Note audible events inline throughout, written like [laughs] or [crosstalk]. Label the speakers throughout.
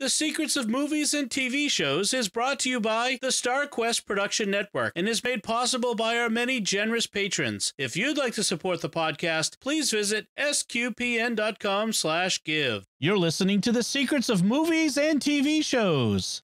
Speaker 1: The Secrets of Movies and TV Shows is brought to you by the StarQuest Production Network and is made possible by our many generous patrons. If you'd like to support the podcast, please visit sqpn.com/give. You're listening to The Secrets of Movies and TV Shows.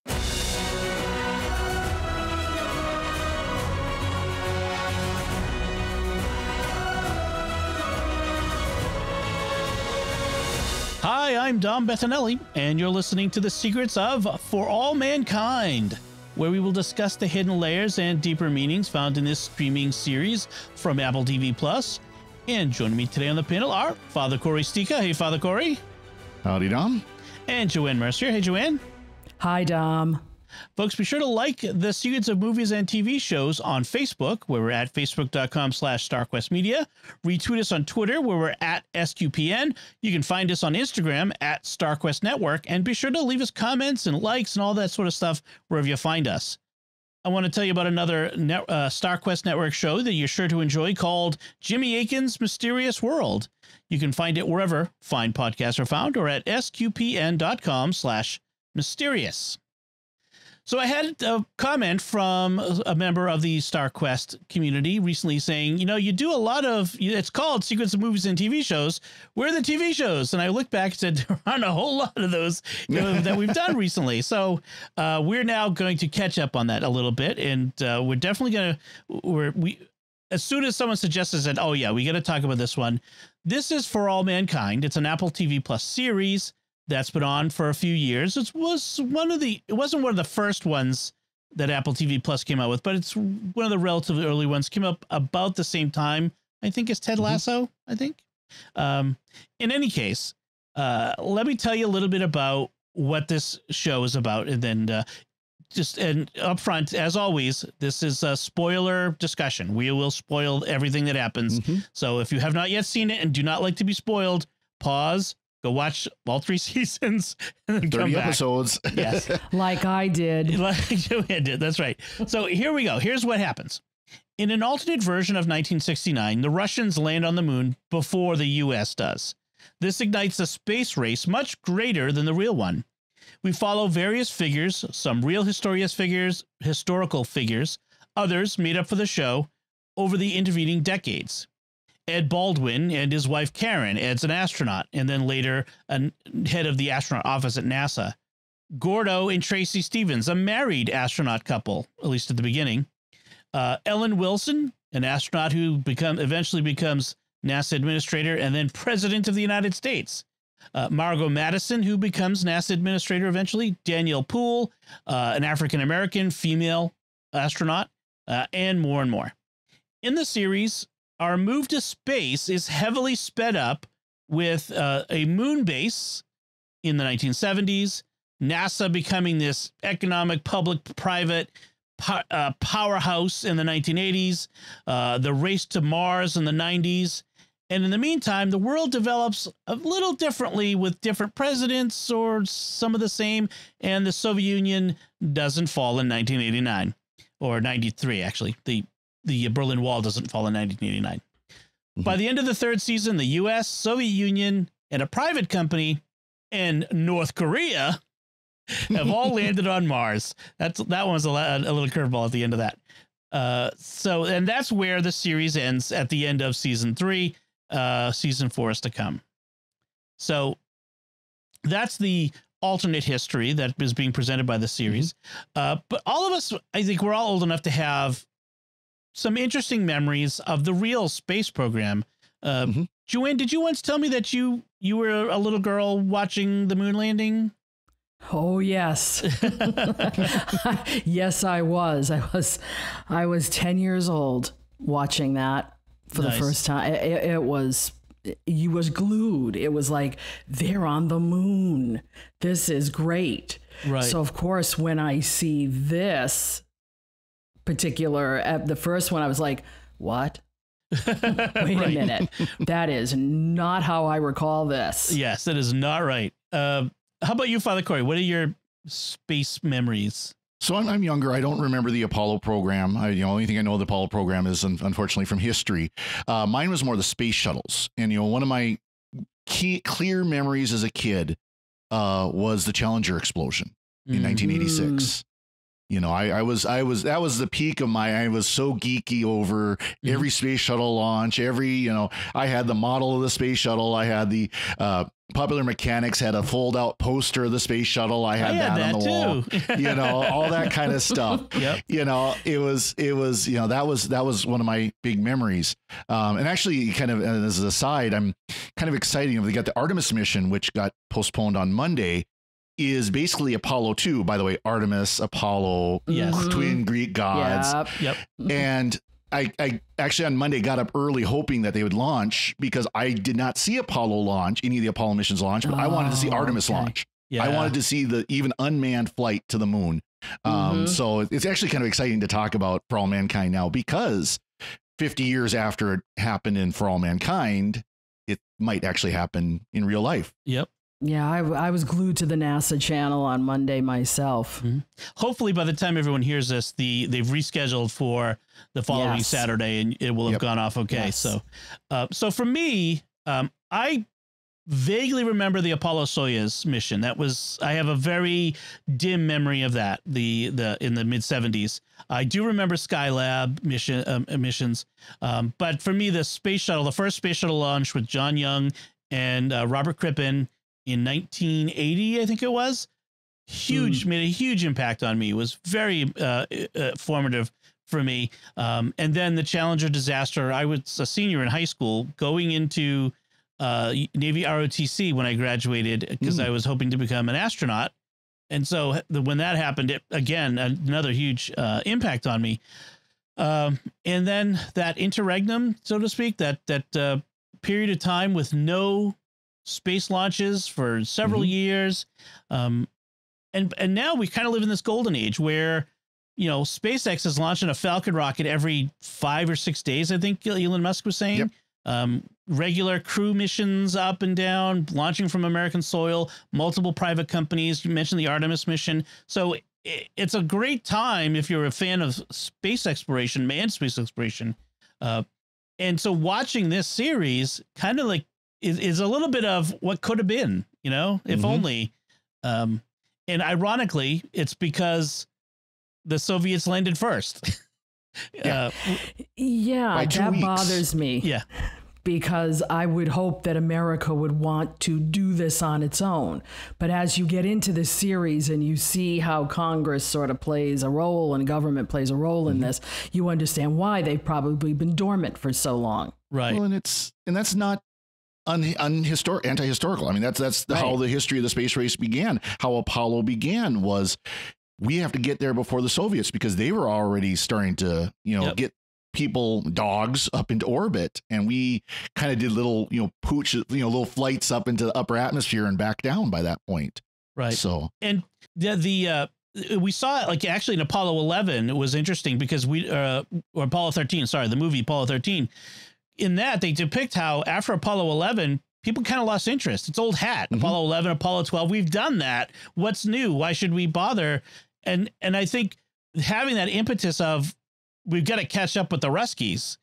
Speaker 1: Hi, I'm Dom Bettinelli, and you're listening to the secrets of For All Mankind, where we will discuss the hidden layers and deeper meanings found in this streaming series from Apple TV Plus. And joining me today on the panel are Father Cory Sticha. Hey, Father Cory.
Speaker 2: Howdy, Dom.
Speaker 1: And Joanne Mercier. Hey, Joanne.
Speaker 3: Hi, Dom.
Speaker 1: Folks, be sure to like the Secrets of Movies and TV Shows on Facebook, where we're at facebook.com slash starquestmedia. Retweet us on Twitter, where we're at SQPN. You can find us on Instagram at StarQuest Network, and be sure to leave us comments and likes and all that sort of stuff wherever you find us. I want to tell you about another net, uh, StarQuest Network show that you're sure to enjoy called Jimmy Akin's Mysterious World. You can find it wherever fine podcasts are found or at sqpn.com slash mysterious. So I had a comment from a member of the StarQuest community recently saying, you know, you do a lot of it's called Secrets of Movies and TV Shows. Where are the TV shows? And I looked back and said [laughs] there aren't a whole lot of those [laughs] you know, that we've done recently. So uh, we're now going to catch up on that a little bit, and uh, we're definitely going to we're we as soon as someone suggests that, oh yeah, we got to talk about this one. This is for all mankind. It's an Apple TV Plus series that's been on for a few years. It was one of the it wasn't one of the first ones that Apple TV Plus came out with, but it's one of the relatively early ones. Came up about the same time, I think, as Ted Lasso. Mm-hmm. I think. Um, in any case, uh, let me tell you a little bit about what this show is about, and then uh, just and up front, as always, this is a spoiler discussion. We will spoil everything that happens. Mm-hmm. So if you have not yet seen it and do not like to be spoiled, pause, Go watch all three [laughs] seasons
Speaker 2: and then 30 episodes.
Speaker 3: Yes. [laughs] like I did. [laughs]
Speaker 1: Like Joanne did. That's right. So here we go. Here's what happens. In an alternate version of 1969, the Russians land on the moon before the US does. This ignites a space race much greater than the real one. We follow various figures, some real historious figures, historical figures, others made up for the show over the intervening decades. Ed Baldwin and his wife Karen. Ed's an astronaut, and then later a head of the astronaut office at NASA. Gordo and Tracy Stevens, a married astronaut couple, at least at the beginning. Uh, Ellen Wilson, an astronaut who become eventually becomes NASA administrator and then president of the United States. Uh, Margo Madison, who becomes NASA administrator eventually. Danielle Poole, uh, an African American female astronaut, uh, and more and more. In the series, our move to space is heavily sped up with uh, a moon base in the 1970s, NASA becoming this economic public private po- uh, powerhouse in the 1980s, uh, the race to Mars in the 90s. And in the meantime, the world develops a little differently with different presidents or some of the same. And the Soviet Union doesn't fall in 1989 or 93, actually. The the Berlin Wall doesn't fall in 1989. Mm-hmm. By the end of the third season, the U.S., Soviet Union, and a private company and North Korea [laughs] have all landed on Mars. That's that one was a, a little curveball at the end of that. Uh, so, and that's where the series ends at the end of season three. Uh, season four is to come. So, that's the alternate history that is being presented by the series. Mm-hmm. Uh, but all of us, I think, we're all old enough to have some interesting memories of the real space program. Uh, mm-hmm. Joanne, did you once tell me that you you were a little girl watching the moon landing?
Speaker 3: Oh yes, [laughs] [laughs] yes I was. I was, I was ten years old watching that for nice. the first time. It, it was you was glued. It was like they're on the moon. This is great. Right. So of course, when I see this particular, at the first one, I was like, what? [laughs] Wait a minute. That is not how I recall this.
Speaker 1: Yes, that is not right. Uh, how about you, Father Cory? What are your space memories?
Speaker 2: So I'm, I'm, younger. I don't remember the Apollo program. I, you know, only thing I know of the Apollo program is unfortunately from history. Uh, mine was more the space shuttles. And, you know, one of my key, clear memories as a kid uh, was the Challenger explosion in
Speaker 1: Mm.
Speaker 2: 1986. You know, I, I was, I was, that was the peak of my, I was so geeky over
Speaker 1: Mm-hmm.
Speaker 2: every space shuttle launch, every, you know, I had the model of the space shuttle. I had the, uh, Popular Mechanics had a fold out poster of the space shuttle. I had,
Speaker 1: I had
Speaker 2: that, on the wall. you know, all that [laughs] kind of stuff.
Speaker 1: Yep.
Speaker 2: You know, it was, it was, you know, that was, that was one of my big memories. Um, and actually, kind of as an aside, I'm kind of excited. They got the Artemis mission, which got postponed on Monday, is basically Apollo 2. By the way, Artemis, Apollo,
Speaker 1: Yes.
Speaker 2: Twin Greek gods.
Speaker 3: Yep.
Speaker 1: Yep.
Speaker 2: And I, I actually on Monday got up early hoping that they would launch because I did not see Apollo launch, any of the Apollo missions launch, but I wanted to see
Speaker 3: Oh,
Speaker 2: Artemis
Speaker 3: okay.
Speaker 2: launch.
Speaker 1: Yeah.
Speaker 2: I wanted to see the even unmanned flight to the moon. Um,
Speaker 3: Mhm.
Speaker 2: So it's actually kind of exciting to talk about For All Mankind now because 50 years after it happened in For All Mankind, it might actually happen in real life.
Speaker 1: Yep.
Speaker 3: Yeah, I, I was glued to the NASA channel on Monday myself.
Speaker 1: Hopefully, by the time everyone hears this, the they've rescheduled for the following
Speaker 3: Yes.
Speaker 1: Saturday, and it will have gone off okay.
Speaker 3: Yes.
Speaker 1: So, uh, so for me, um, I vaguely remember the Apollo Soyuz mission. That was I have a very dim memory of that. The the in the mid seventies. I do remember Skylab mission um, missions, um, but for me, the space shuttle, the first space shuttle launch with John Young and uh, Robert Crippen in 1980, I think it was. Huge, made a huge impact on me. It was very uh, uh, formative for me. Um, and then the Challenger disaster. I was a senior in high school, going into uh, Navy ROTC when I graduated because
Speaker 2: Mm.
Speaker 1: I was hoping to become an astronaut. And so the, when that happened, it again another huge uh, impact on me. Um, and then that interregnum, so to speak, that that uh, period of time with no space launches for several
Speaker 2: Mhm.
Speaker 1: years, um, and and now we kind of live in this golden age where you know SpaceX is launching a Falcon rocket every five or six days. I think Elon Musk was saying.
Speaker 2: Yep.
Speaker 1: Um, regular crew missions up and down, launching from American soil, multiple private companies. You mentioned the Artemis mission. So i- it's a great time if you're a fan of space exploration, manned space exploration. Uh, and so watching this series kind of like is, is a little bit of what could have been, you know, if
Speaker 2: Mhm.
Speaker 1: only. Um, and ironically, it's because the Soviets landed first. [laughs]
Speaker 2: Yeah.
Speaker 1: Uh,
Speaker 3: Yeah,
Speaker 2: By two
Speaker 3: that
Speaker 2: weeks.
Speaker 3: bothers me.
Speaker 1: yeah.
Speaker 3: because I would hope that America would want to do this on its own. But as you get into this series and you see how Congress sort of plays a role and government plays a role
Speaker 2: Mm-hmm.
Speaker 3: in this, you understand why they've probably been dormant for so long.
Speaker 1: Right.
Speaker 2: Well, and it's and that's not un, unhistor- anti-historical. I mean, that's that's the, how the history of the space race began. How Apollo began was we have to get there before the Soviets because they were already starting to you know
Speaker 1: Yep.
Speaker 2: get people dogs up into orbit and we kind of did little you know pooch you know little flights up into the upper atmosphere and back down by that point
Speaker 1: Right.
Speaker 2: so
Speaker 1: and the the uh we saw it like actually in Apollo 11 it was interesting because we uh or Apollo 13 sorry the movie Apollo 13 in that they depict how after Apollo 11 people kind of lost interest it's old hat
Speaker 2: Mhm.
Speaker 1: Apollo 11 Apollo 12 we've done that what's new why should we bother and and I think having that impetus of we've got to catch up with the Ruskies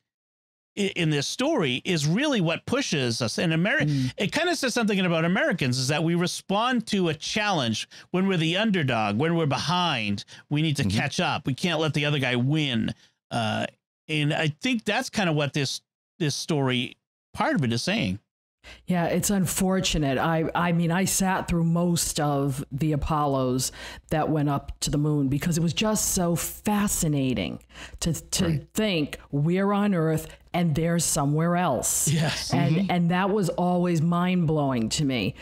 Speaker 1: i- in this story is really what pushes us and America
Speaker 3: Mm.
Speaker 1: it kind of says something about Americans is that we respond to a challenge when we're the underdog, when we're behind. We need to
Speaker 2: Mhm.
Speaker 1: catch up. We can't let the other guy win. Uh, and I think that's kind of what this this story part of it is saying.
Speaker 3: Yeah, it's unfortunate. I I mean, I sat through most of the Apollos that went up to the moon because it was just so fascinating to to
Speaker 2: Right.
Speaker 3: think we're on Earth and they're somewhere else.
Speaker 1: Yes.
Speaker 3: And mm-hmm. and that was always mind-blowing to me.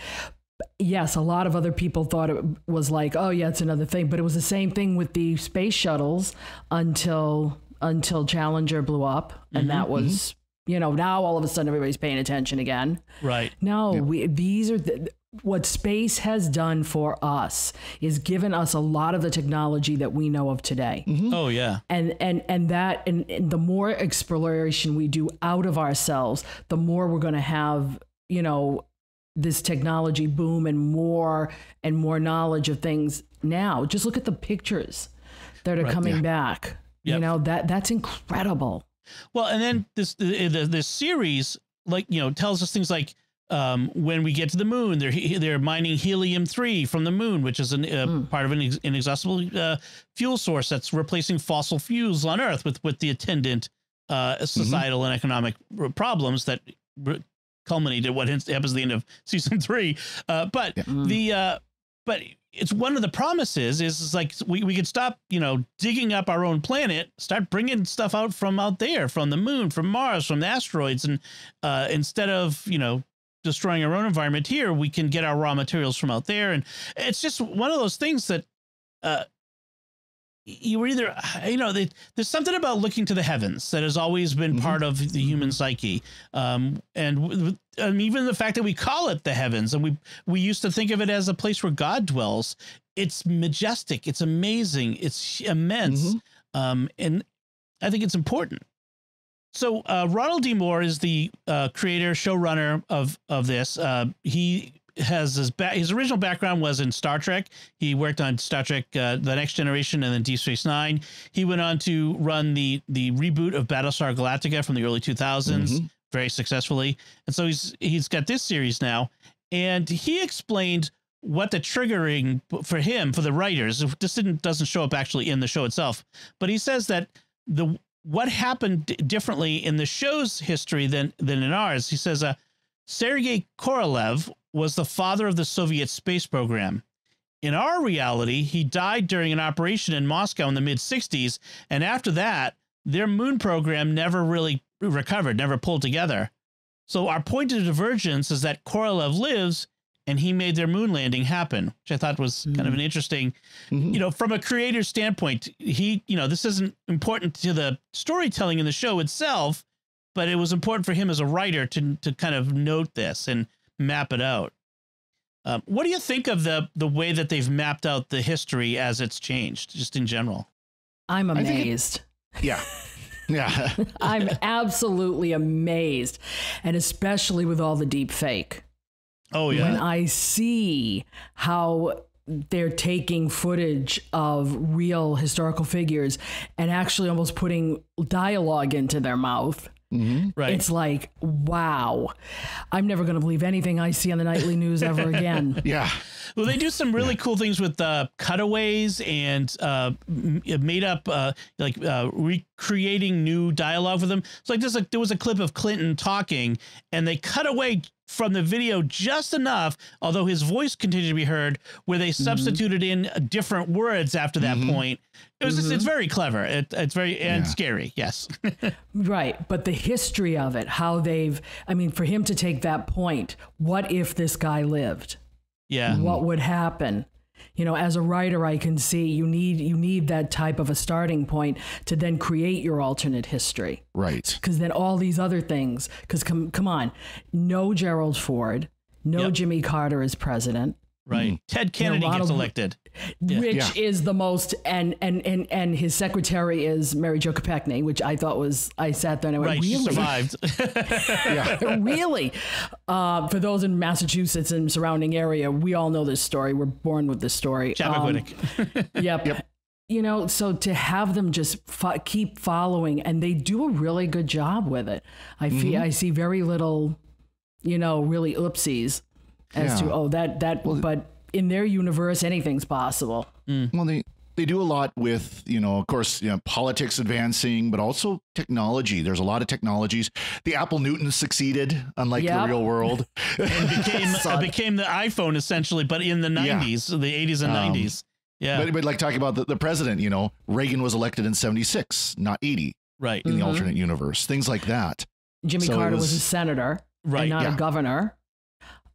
Speaker 3: Yes, a lot of other people thought it was like, oh yeah, it's another thing, but it was the same thing with the space shuttles until until Challenger blew up and mm-hmm. that was mm-hmm. You know, now all of a sudden everybody's paying attention again.
Speaker 1: Right.
Speaker 3: No, we, these are the, what space has done for us is given us a lot of the technology that we know of today. Mm-hmm.
Speaker 1: Oh yeah.
Speaker 3: And and and that and, and the more exploration we do out of ourselves, the more we're going to have, you know, this technology boom and more and more knowledge of things now. Just look at the pictures that are
Speaker 1: Right,
Speaker 3: coming
Speaker 2: yeah.
Speaker 3: back.
Speaker 1: Yep.
Speaker 3: You know, that that's incredible.
Speaker 1: Well, and then this the, the this series like you know tells us things like um, when we get to the moon, they're they're mining helium three from the moon, which is an, uh, mm. part of an inex- inexhaustible uh, fuel source that's replacing fossil fuels on Earth with with the attendant uh, mm-hmm. societal mm-hmm. and economic problems that re- culminated what happens at the end of [laughs] season three. Uh, but yeah. the uh, but it's one of the promises is, is like we, we could stop you know digging up our own planet start bringing stuff out from out there from the moon from mars from the asteroids and uh, instead of you know destroying our own environment here, we can get our raw materials from out there. And it's just one of those things that uh, you were either, you know, they, there's something about looking to the heavens that has always been mm-hmm. part of the human psyche. Um, and um, even the fact that we call it the heavens and we, we used to think of it as a place where God dwells. It's majestic. It's amazing. It's immense. Mm-hmm. Um, and I think it's important. So uh, Ronald D. Moore is the uh, creator, showrunner of of this. Uh, he has his his original background was in Star Trek. He worked on Star Trek: uh, The Next Generation and then Deep Space Nine. He went on to run the the reboot of Battlestar Galactica from the early 2000s mm-hmm. very successfully. And so he's he's got this series now, and he explained what the triggering for him for the writers. This didn't doesn't show up actually in the show itself, but he says that the what happened differently in the show's history than than in ours. He says, uh, Sergei Korolev was the father of the Soviet space program. In our reality, he died during an operation in Moscow in the mid 60s, and after that, their moon program never really recovered, never pulled together. So our point of divergence is that Korolev lives and he made their moon landing happen, which I thought was mm-hmm. kind of an mm-hmm. interesting, mm-hmm. you know, from a creator's standpoint. He, you know, this isn't important to the storytelling in the show itself, but it was important for him as a writer to to kind of note this and map it out. Um, what do you think of the the way that they've mapped out the history as it's changed, just in general?
Speaker 3: I'm amazed.
Speaker 2: It, yeah. Yeah. [laughs]
Speaker 3: I'm absolutely amazed. And especially with all the deep fake.
Speaker 1: Oh yeah.
Speaker 3: When I see how they're taking footage of real historical figures and actually almost putting dialogue into their mouth.
Speaker 1: Mm-hmm. Right.
Speaker 3: It's like, wow, I'm never going to believe anything I see on the nightly news ever [laughs] again.
Speaker 2: yeah.
Speaker 1: Well, they do some really yeah. cool things with uh, cutaways and uh, made up, uh, like uh, recreating new dialogue for them. So, like, there's a, there was a clip of Clinton talking, and they cut away from the video just enough, although his voice continued to be heard, where they mm-hmm. substituted in different words after that mm-hmm. point. It was mm-hmm. just, it's very clever. It, it's very and yeah. scary. Yes. [laughs]
Speaker 3: right, but the history of it, how they've, I mean, for him to take that point, what if this guy lived?
Speaker 1: Yeah.
Speaker 3: What would happen? you know as a writer i can see you need you need that type of a starting point to then create your alternate history
Speaker 2: right
Speaker 3: because then all these other things because come come on no gerald ford no yep. jimmy carter as president
Speaker 1: Right. Mm. Ted Kennedy you gets elected.
Speaker 3: Which yeah. is the most and and and and his secretary is Mary Jo Kopechne, which I thought was I sat there and I went,
Speaker 1: right,
Speaker 3: really?
Speaker 1: She survived. [laughs] [laughs]
Speaker 3: really? Uh, for those in Massachusetts and surrounding area, we all know this story. We're born with this story.
Speaker 1: Um, [laughs]
Speaker 3: yep. yep. You know, so to have them just fo- keep following, and they do a really good job with it. I mm-hmm. feel I see very little, you know, really oopsies as yeah. to oh that that well, but in their universe anything's possible.
Speaker 2: Mm. Well, they they do a lot with you know of course you know, politics advancing but also technology there's a lot of technologies the apple newton succeeded unlike yep. the real world [laughs]
Speaker 1: and became [laughs] uh, became the iphone essentially but in the 90s yeah. the 80s and um, 90s yeah
Speaker 2: but, but, like talking about the, the president you know reagan was elected in 76 not 80
Speaker 1: right
Speaker 2: in mm-hmm. the alternate universe things like that
Speaker 3: jimmy so carter was, was, a senator right not yeah. a governor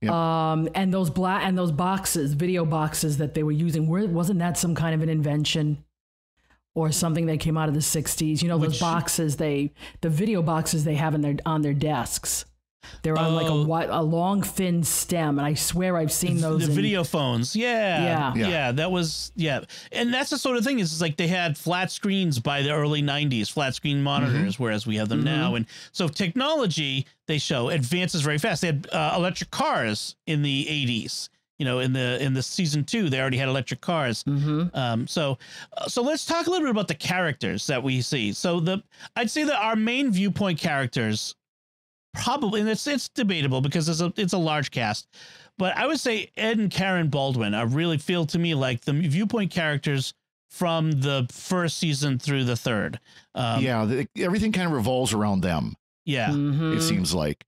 Speaker 3: Yep. Um, and those black and those boxes, video boxes that they were using, were, wasn't that some kind of an invention or something that came out of the '60s? You know, Which, those boxes they, the video boxes they have in their on their desks. They're on like a oh. a long thin stem, and I swear I've seen those.
Speaker 1: The
Speaker 3: in,
Speaker 1: video phones,
Speaker 3: yeah,
Speaker 1: yeah, yeah, That was yeah, and that's the sort of thing. Is like they had flat screens by the early '90s, flat screen monitors, mm-hmm. whereas we have them mm-hmm. now. And so technology they show advances very fast. They had uh, electric cars in the '80s. You know, in the in the season two, they already had electric cars.
Speaker 3: Mm-hmm.
Speaker 1: Um, so, uh, so let's talk a little bit about the characters that we see. So the I'd say that our main viewpoint characters probably, and it's it's debatable because it's a it's a large cast, but I would say Ed and Karen Baldwin are really feel to me like the viewpoint characters from the first season through the third. Um,
Speaker 2: yeah, the, everything kind of revolves around them.
Speaker 1: yeah.
Speaker 3: Mhm.
Speaker 2: It seems like.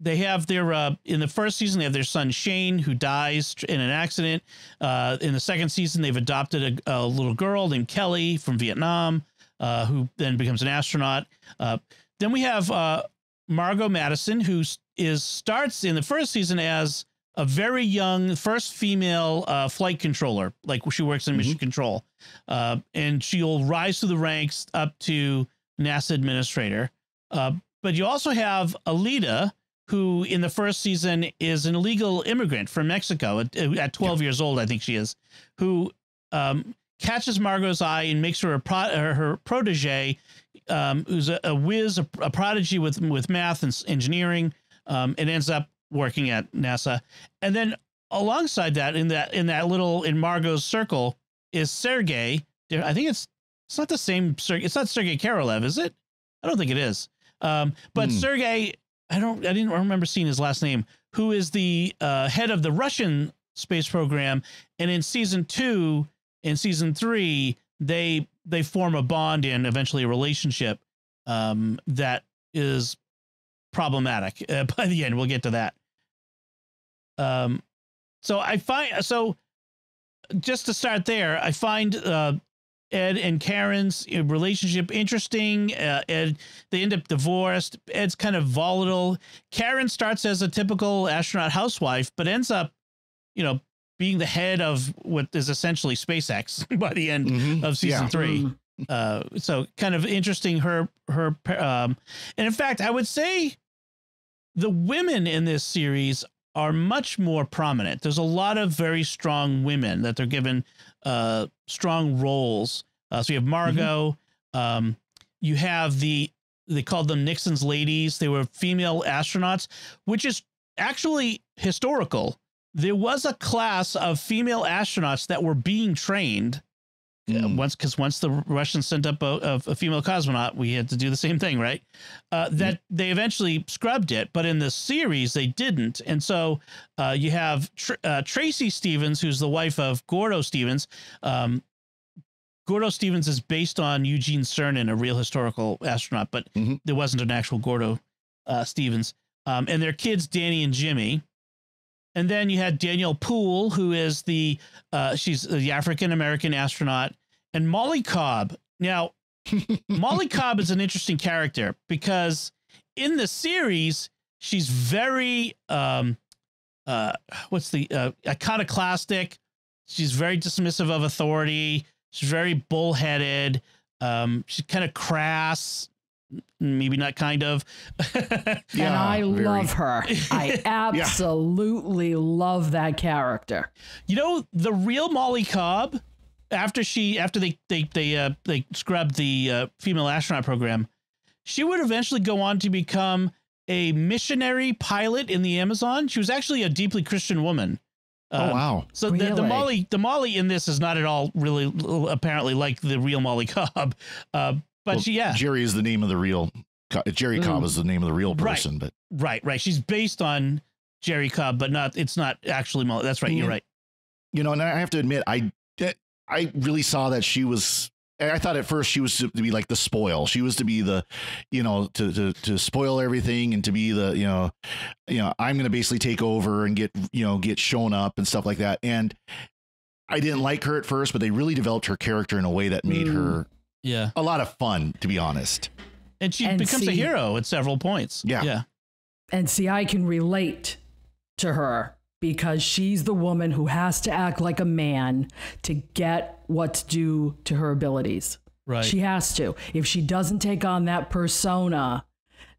Speaker 1: they have their uh, in the first season they have their son Shane who dies in an accident. Uh, in the second season, they've adopted a, a little girl named Kelly from Vietnam, uh, who then becomes an astronaut. Uh, then we have uh, Margo Madison, who is starts in the first season as a very young first female uh, flight controller, like she works in mission control, uh, and she'll rise through the ranks up to NASA administrator. Uh, but you also have Aleida, who in the first season is an illegal immigrant from Mexico at, at 12 years old, I think she is, who um, catches Margo's eye and makes her a pro- her, her protege, um, who's a, a whiz, a, a prodigy with with math and engineering, um, and ends up working at NASA. And then alongside that, in that in that little in Margo's circle is Sergey. I think it's it's not the same. It's not Sergey Korolev, is it? I don't think it is. Um, but
Speaker 2: Hmm.
Speaker 1: Sergey, I don't, I didn't remember seeing his last name. Who is the uh, head of the Russian space program? And in season two, in season three, they they form a bond and eventually a relationship um, that is problematic. Uh, [laughs] by the end, we'll get to that. Um, so I find so just to start there, I find uh, Ed and Karen's uh, relationship interesting. Uh, Ed, they end up divorced. Ed's kind of volatile. Karen starts as a typical astronaut housewife, but ends up, you know, being the head of what is essentially SpaceX [laughs] by the end
Speaker 2: Mhm.
Speaker 1: of season
Speaker 2: Yeah.
Speaker 1: three.
Speaker 3: Mm.
Speaker 1: Uh, so kind of interesting. Her her um, and in fact, I would say the women in this series are much more prominent. There's a lot of very strong women that they're given uh, strong roles. Uh, so you have Margo. Um, you have the they called them Nixon's ladies. They were female astronauts, which is actually historical. There was a class of female astronauts that were being trained uh,
Speaker 2: Mm.
Speaker 1: once because once the Russians sent up a, a, a female cosmonaut, we had to do the same thing, right? Uh, that they eventually scrubbed it, but in the series they didn't, and so uh, you have Tr- uh, Tracy Stevens, who's the wife of Gordo Stevens. Um, Gordo Stevens is based on Eugene Cernan, a real historical astronaut, but
Speaker 2: Mhm.
Speaker 1: there wasn't an actual Gordo uh, Stevens. Um, and their kids, Danny and Jimmy. And then you had Danielle Poole, who is the uh, she's the African American astronaut, and Molly Cobb. Now, [laughs] Molly Cobb is an interesting character because in the series she's very um, uh, what's the uh, iconoclastic. She's very dismissive of authority. She's very bullheaded. Um, she's kind of crass, maybe not kind of. [laughs]
Speaker 3: and
Speaker 2: Yeah,
Speaker 3: I
Speaker 2: very.
Speaker 3: love her. [laughs] I absolutely love that character.
Speaker 1: You know, the real Molly Cobb, after she after they they they uh they scrubbed the uh, female astronaut program, she would eventually go on to become a missionary pilot in the Amazon. She was actually a deeply Christian woman.
Speaker 2: Oh
Speaker 1: Um,
Speaker 2: wow.
Speaker 1: So the, the Molly the Molly in this is not at all really apparently like the real Molly Cobb. Uh, but
Speaker 2: Well,
Speaker 1: she, yeah,
Speaker 2: Jerrie is the name of the real. Jerrie Cobb
Speaker 3: Mm.
Speaker 2: is the name of the real
Speaker 1: Right.
Speaker 2: person, but
Speaker 1: right, right. She's based on Jerrie Cobb, but not. It's not actually. That's right. You're right.
Speaker 2: you know, and I have to admit, I I really saw that she was. I thought at first she was to be like the spoil. She was to be the, you know, to to to spoil everything and to be the, you know, you know, I'm going to basically take over and get, you know, get shown up and stuff like that. And I didn't like her at first, but they really developed her character in a way that made
Speaker 3: Mm.
Speaker 2: her
Speaker 1: Yeah,
Speaker 2: a lot of fun, to be honest.
Speaker 1: and she
Speaker 3: And
Speaker 1: becomes a hero at several points.
Speaker 2: Yeah.
Speaker 1: yeah.
Speaker 3: And see, I can relate to her because she's the woman who has to act like a man to get what's due to her abilities.
Speaker 1: Right.
Speaker 3: She has to. If she doesn't take on that persona,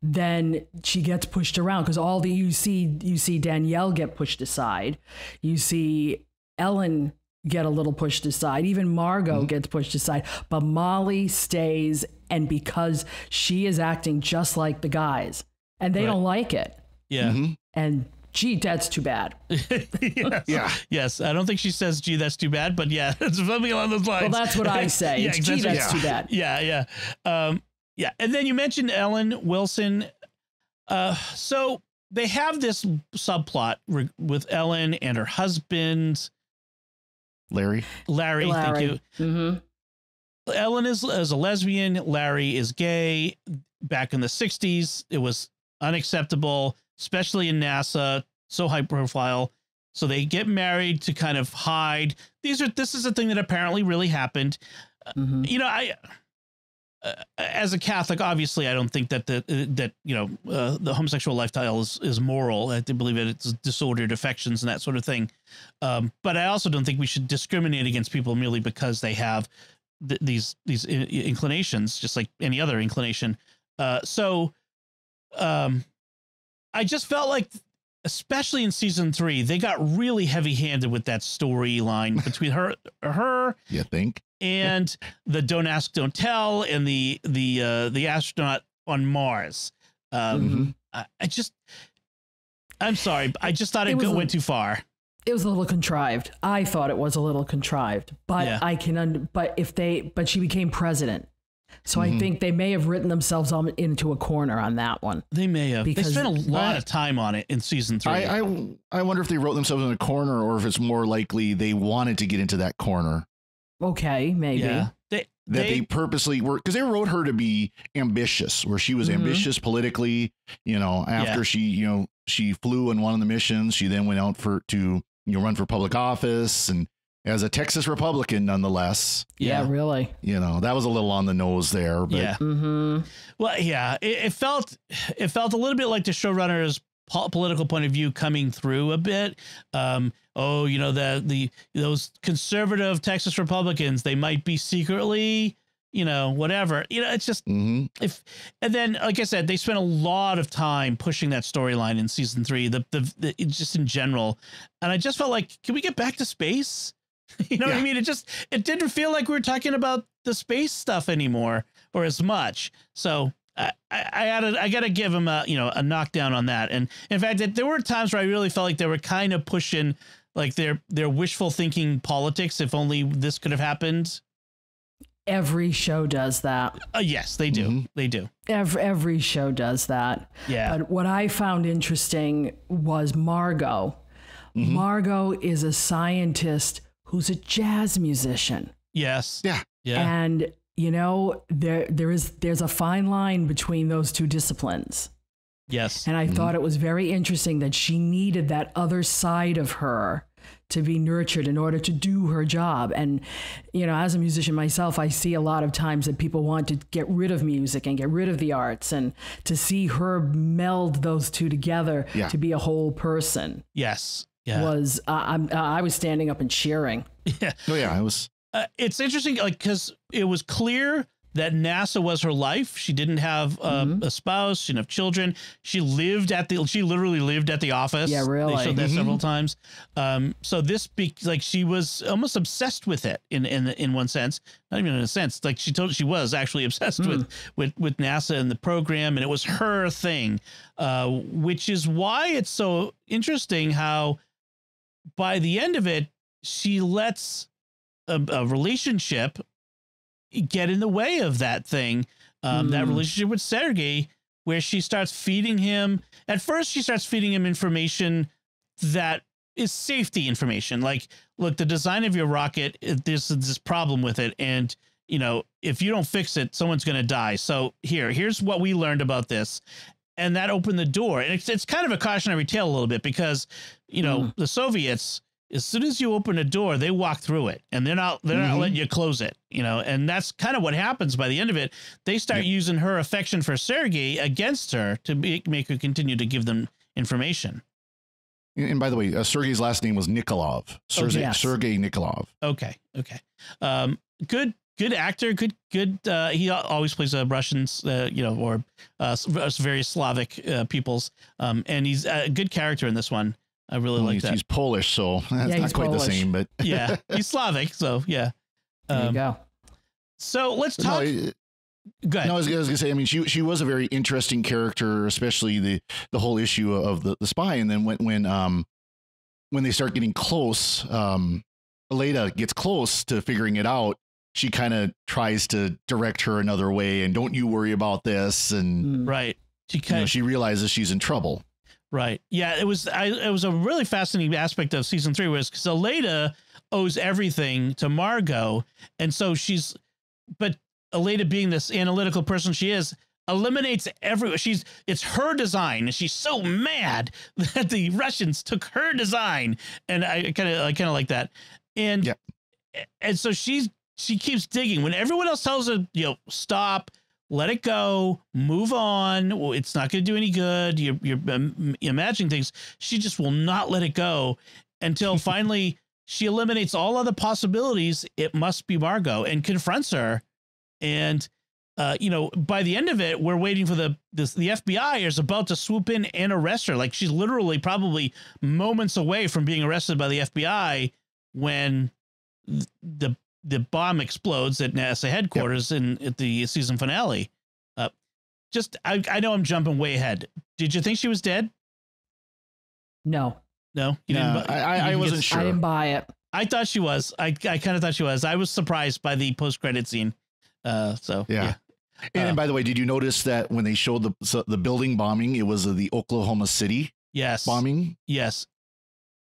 Speaker 3: then she gets pushed around because all the you see you see Danielle get pushed aside. You see Ellen get a little pushed aside. Even Margo
Speaker 1: Mm-hmm.
Speaker 3: gets pushed aside. But Molly stays and because she is acting just like the guys. And they
Speaker 1: Right.
Speaker 3: don't like it.
Speaker 1: yeah.
Speaker 2: Mhm.
Speaker 3: And gee, that's too bad. [laughs]
Speaker 1: yes.
Speaker 2: Yeah.
Speaker 1: Yes. I don't think she says, gee, that's too bad, but yeah, [laughs] it's something along those lines.
Speaker 3: Well, that's what I [laughs] say.
Speaker 1: Yeah,
Speaker 3: it's, gee,
Speaker 1: exactly.
Speaker 3: that's too bad.
Speaker 1: yeah. Yeah. Um, yeah. And then you mentioned Ellen Wilson. Uh, so they have this subplot re- with Ellen and her husband
Speaker 2: Larry.
Speaker 1: Larry. Thank you.
Speaker 3: hmm
Speaker 1: Ellen is, is a lesbian. Larry is gay. Back in the 60s, it was unacceptable, especially in NASA, so high profile. So they get married to kind of hide. These are this is a thing that apparently really happened.
Speaker 3: hmm
Speaker 1: You know, I uh, as a Catholic, obviously, I don't think that the uh, that you know uh, the homosexual lifestyle is is moral. I believe that it's disordered affections and that sort of thing. Um, but I also don't think we should discriminate against people merely because they have th- these these in- inclinations, just like any other inclination. Uh, so, um, I just felt like, especially in season three, they got really heavy handed with that storyline between her her
Speaker 2: You think?
Speaker 1: And the don't ask don't tell and the the uh the astronaut on mars um
Speaker 3: Mhm.
Speaker 1: I, I just i'm sorry but i just thought it,
Speaker 3: It
Speaker 1: go,
Speaker 3: a-
Speaker 1: went too far
Speaker 3: It was a little contrived. I thought it was a little contrived, but
Speaker 1: Yeah.
Speaker 3: I can. Un- but if they, but she became president, so I
Speaker 2: Mhm.
Speaker 3: think they may have written themselves on, into a corner on that one.
Speaker 1: they may have
Speaker 3: Because
Speaker 1: they spent a lot
Speaker 2: I-
Speaker 1: of time on it in season three
Speaker 2: I, I I wonder if they wrote themselves in a corner or if it's more likely they wanted to get into that corner
Speaker 3: Okay, maybe.
Speaker 1: yeah they,
Speaker 2: that they,
Speaker 1: they,
Speaker 2: purposely were because they wrote her to be ambitious where she was
Speaker 3: Mhm.
Speaker 2: ambitious politically you know after
Speaker 1: Yeah.
Speaker 2: she you know she flew in one of the missions she then went out for to you know run for public office and as a texas republican nonetheless
Speaker 3: Yeah,
Speaker 1: yeah
Speaker 3: really.
Speaker 2: you know that was a little on the nose there but
Speaker 1: yeah
Speaker 3: hmm
Speaker 1: well yeah it, it felt it felt a little bit like the showrunner's po- political point of view coming through a bit. Um oh you know the the those conservative texas republicans they might be secretly you know whatever. You know it's just
Speaker 2: mhm.
Speaker 1: if and then like i said they spent a lot of time pushing that storyline in season three the, the the just in general. And i just felt like can we get back to space? [laughs] You know what i mean? It just it didn't feel like we were talking about the space stuff anymore or as much. So I, I I gotta I gotta give him a you know a knockdown on that and in fact that there were times where I really felt like they were kind of pushing like their their wishful thinking politics if only this could have happened
Speaker 3: Every show does that.
Speaker 1: uh, yes they do
Speaker 2: Mhm.
Speaker 1: they do
Speaker 3: Every every show does that.
Speaker 1: yeah
Speaker 3: But what I found interesting was Margo.
Speaker 2: Mhm.
Speaker 3: Margo is a scientist who's a jazz musician.
Speaker 1: yes
Speaker 2: Yeah.
Speaker 1: yeah
Speaker 3: And you know, there there is there's a fine line between those two disciplines.
Speaker 1: yes
Speaker 3: And I
Speaker 2: Mhm.
Speaker 3: thought it was very interesting that she needed that other side of her to be nurtured in order to do her job. And, you know, as a musician myself, I see a lot of times that people want to get rid of music and get rid of the arts. And to see her meld those two together
Speaker 2: Yeah.
Speaker 3: to be a whole person
Speaker 1: yes yeah
Speaker 3: was, uh, I'm, uh, I was standing up and cheering. [laughs]
Speaker 1: yeah
Speaker 2: oh yeah i was
Speaker 1: uh, it's interesting like because it was clear that NASA was her life. She didn't have uh,
Speaker 3: Mhm.
Speaker 1: a spouse. She didn't have children. She lived at the. She literally lived at the office.
Speaker 3: Yeah, really.
Speaker 1: They showed that
Speaker 2: Mhm.
Speaker 1: several [laughs] times. Um, so this be like she was almost obsessed with it in in in one sense. Not even in a sense. Like she told she was actually [laughs] obsessed
Speaker 3: Hmm.
Speaker 1: with with with NASA and the program, and it was her thing. Uh, which is why it's so interesting how by the end of it she lets a, a relationship get in the way of that thing. Um, That
Speaker 3: Mm.
Speaker 1: relationship with Sergey, where she starts feeding him. At first, she starts feeding him information that is safety information. Like, look, the design of your rocket, there's this problem with it, and you know, if you don't fix it, someone's going to die. So here, here's what we learned about this. And that opened the door. And it's, it's kind of a cautionary tale a little bit because, you know,
Speaker 3: Mm.
Speaker 1: the Soviets, as soon as you open a door, they walk through it and they're not, they're not
Speaker 2: Mhm.
Speaker 1: letting you close it, you know, and that's kind of what happens by the end of it. They start
Speaker 2: Yep.
Speaker 1: using her affection for Sergei against her to make, make her continue to give them information.
Speaker 2: and by the way uh, sergey's last name was nikulov sergey,
Speaker 3: yes.
Speaker 2: sergey nikulov
Speaker 1: Okay. Okay. Um, good, good actor. Good, good. Uh, he always plays uh, Russians, uh, you know, or uh, various Slavic uh, peoples. Um, and he's a good character in this one. I really
Speaker 2: Well,
Speaker 1: like
Speaker 2: he's,
Speaker 1: that.
Speaker 2: he's polish so [laughs] that's
Speaker 3: Yeah,
Speaker 2: not
Speaker 3: he's
Speaker 2: quite the
Speaker 3: Polish.
Speaker 2: same but [laughs]
Speaker 1: yeah, he's Slavic. So yeah.
Speaker 3: There you
Speaker 1: Um,
Speaker 3: go.
Speaker 1: so let's
Speaker 2: no,
Speaker 1: talk.
Speaker 2: it-
Speaker 1: go ahead.
Speaker 2: No, I was, I was gonna say. I mean, she she was a very interesting character, especially the the whole issue of the, the spy. And then when when um when they start getting close, um, Leda gets close to figuring it out. She kind of tries to direct her another way, and don't you worry about this. And
Speaker 3: Mm.
Speaker 1: right. she
Speaker 2: you
Speaker 1: kind
Speaker 2: know, she realizes she's in trouble.
Speaker 1: Right. Yeah, it was I it was a really fascinating aspect of season 3 was cuz Aleida owes everything to Margo and so she's but Aleida being this analytical person she is eliminates every she's it's her design and she's so mad [laughs] that the Russians took her design and I kind of I kind of like that. And
Speaker 2: Yep.
Speaker 1: and so she's she keeps digging when everyone else tells her, you know, stop, let it go, move on. It's not going to do any good. You're, you're um, imagining things. She just will not let it go until [laughs] finally she eliminates all other possibilities. It must be Margo and confronts her. And, uh, you know, by the end of it, we're waiting for the this, the FBI is about to swoop in and arrest her. Like she's literally probably moments away from being arrested by the FBI when the the bomb explodes at NASA headquarters in at the season finale. Uh, just I, I know I'm jumping way ahead. Did you think she was dead?
Speaker 3: No,
Speaker 1: No, you
Speaker 2: No,
Speaker 1: didn't.
Speaker 2: I- I-
Speaker 1: you
Speaker 2: I
Speaker 1: didn't
Speaker 2: wasn't
Speaker 1: get-
Speaker 2: Sure.
Speaker 3: I didn't buy it.
Speaker 1: I thought she was. I I kind of thought she was. I was surprised by the post credit scene. Uh, so
Speaker 2: Yeah. And,
Speaker 1: Uh,
Speaker 2: by the way, did you notice that when they showed the so the building bombing, it was uh, the Oklahoma City
Speaker 1: yes,
Speaker 2: bombing?
Speaker 1: yes,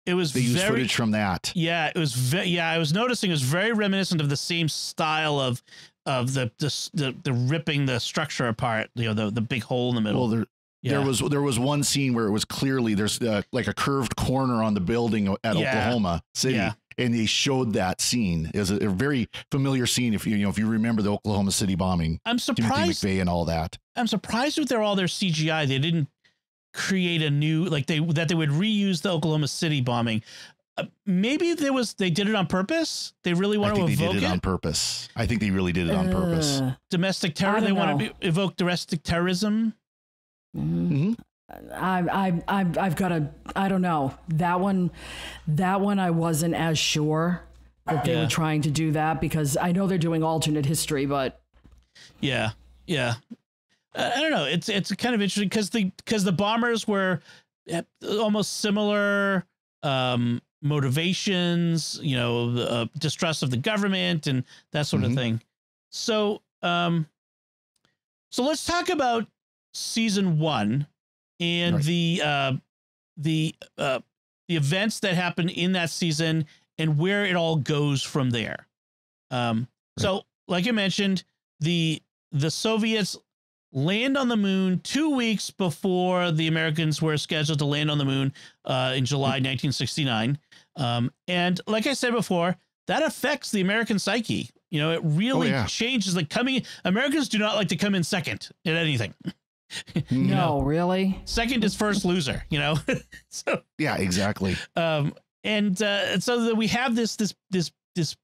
Speaker 1: it was
Speaker 2: They used
Speaker 1: very.
Speaker 2: footage from that.
Speaker 1: Yeah, it was. Ve- yeah, I was noticing it was very reminiscent of the same style of of the the the, the ripping the structure apart. You know, the the big hole in the middle.
Speaker 2: Well, there
Speaker 1: yeah.
Speaker 2: there was there was one scene where it was clearly there's uh, like a curved corner on the building at
Speaker 1: Yeah.
Speaker 2: Oklahoma City.
Speaker 1: Yeah.
Speaker 2: And they showed that scene. It was a, a very familiar scene if you you know if you remember the Oklahoma City bombing,
Speaker 1: I'm surprised Timothy.
Speaker 2: McVeigh and all that.
Speaker 1: I'm surprised with their all their CGI. They didn't create a new like they that they would reuse the Oklahoma City bombing. Uh, maybe there was they did it on purpose. They really
Speaker 2: I
Speaker 1: want to
Speaker 2: think they
Speaker 1: evoke
Speaker 2: did it,
Speaker 1: it.
Speaker 2: on purpose. I think they really did it on purpose.
Speaker 3: Uh,
Speaker 1: domestic terror. They
Speaker 3: don't
Speaker 1: want
Speaker 3: know.
Speaker 1: to evoke domestic terrorism.
Speaker 3: mm,
Speaker 2: hmm
Speaker 3: I, I, I, I've got a. I don't know that one. That one I wasn't as sure that they
Speaker 1: Yeah.
Speaker 3: were trying to do that because I know they're doing alternate history, but
Speaker 1: Yeah, yeah. I I don't know. It's it's kind of interesting because the because the bombers were eh, almost similar um, motivations. You know, the, uh, distrust of the government and that sort of
Speaker 2: Mhm.
Speaker 1: thing. So, um, so let's talk about season one and
Speaker 2: Right.
Speaker 1: the uh, the uh, the events that happen in that season and where it all goes from there. Um, So, like I mentioned, the the Soviets land on the moon two weeks before the Americans were scheduled to land on the moon uh, in July 1969. Um, and like I said before, that affects the American psyche. You know, it really
Speaker 2: yeah.
Speaker 1: changes. Like coming, Americans do not like to come in second at anything. [laughs]
Speaker 3: no, really.
Speaker 1: Second is first loser. You know, [laughs] so
Speaker 2: Yeah, exactly.
Speaker 1: um and uh so that we have this this this this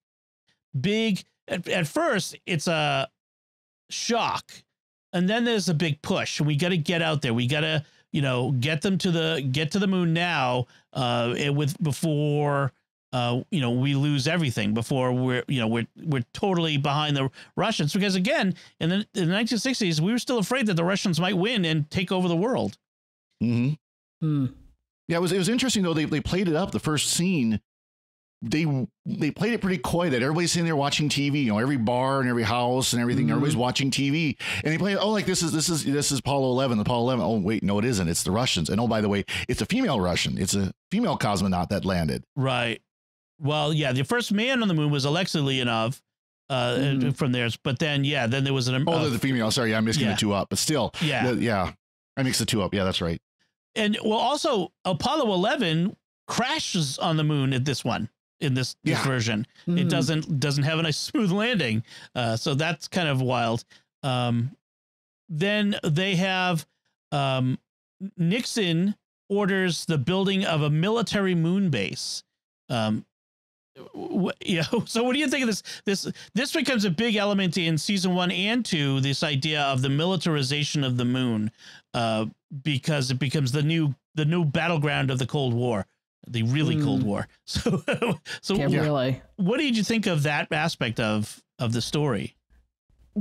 Speaker 1: big at, at first it's a shock and then there's a big push we got to get out there we got to you know get them to the get to the moon now uh and with before uh you know we lose everything before we're you know we're we're totally behind the Russians because again in the, in the 1960s we were still afraid that the Russians might win and take over the world
Speaker 2: Mm-hmm.
Speaker 3: Hmm.
Speaker 2: Yeah, it was it was interesting though. They they played it up. The first scene, they they played it pretty coy that everybody's sitting there watching TV. You know, every bar and every house and everything.
Speaker 3: Mhm.
Speaker 2: Everybody's watching TV, and they play. Oh, like this is this is this is Apollo Eleven. The Apollo Eleven. Oh, wait, no, it isn't. It's the Russians. And oh, by the way, it's a female Russian. It's a female cosmonaut that landed.
Speaker 1: Right. Well, yeah, the first man on the moon was Alexei Leonov uh,
Speaker 3: Mhm.
Speaker 1: from there. But then, yeah, then there was an.
Speaker 2: Oh,
Speaker 1: uh,
Speaker 2: the, the female. Sorry, I'm mixing
Speaker 1: yeah.
Speaker 2: the two up. But still,
Speaker 1: yeah.
Speaker 2: the- yeah, I mixed the two up. Yeah, that's right.
Speaker 1: and well, also, Apollo 11 crashes on the moon at this one. In this, this
Speaker 2: Yeah.
Speaker 1: version, it
Speaker 3: Hmm.
Speaker 1: doesn't doesn't have a nice smooth landing, uh, so that's kind of wild. Um, then they have um, Nixon orders the building of a military moon base. Um, [laughs] you know, so what do you think of this? This this becomes a big element in season one and two. This idea of the militarization of the moon, uh, because it becomes the new the new battleground of the Cold War, the really Cold
Speaker 3: Mm.
Speaker 1: War. [laughs] So, so
Speaker 3: Yeah,
Speaker 2: Yeah.
Speaker 3: really.
Speaker 1: what did you think of that aspect of of the story?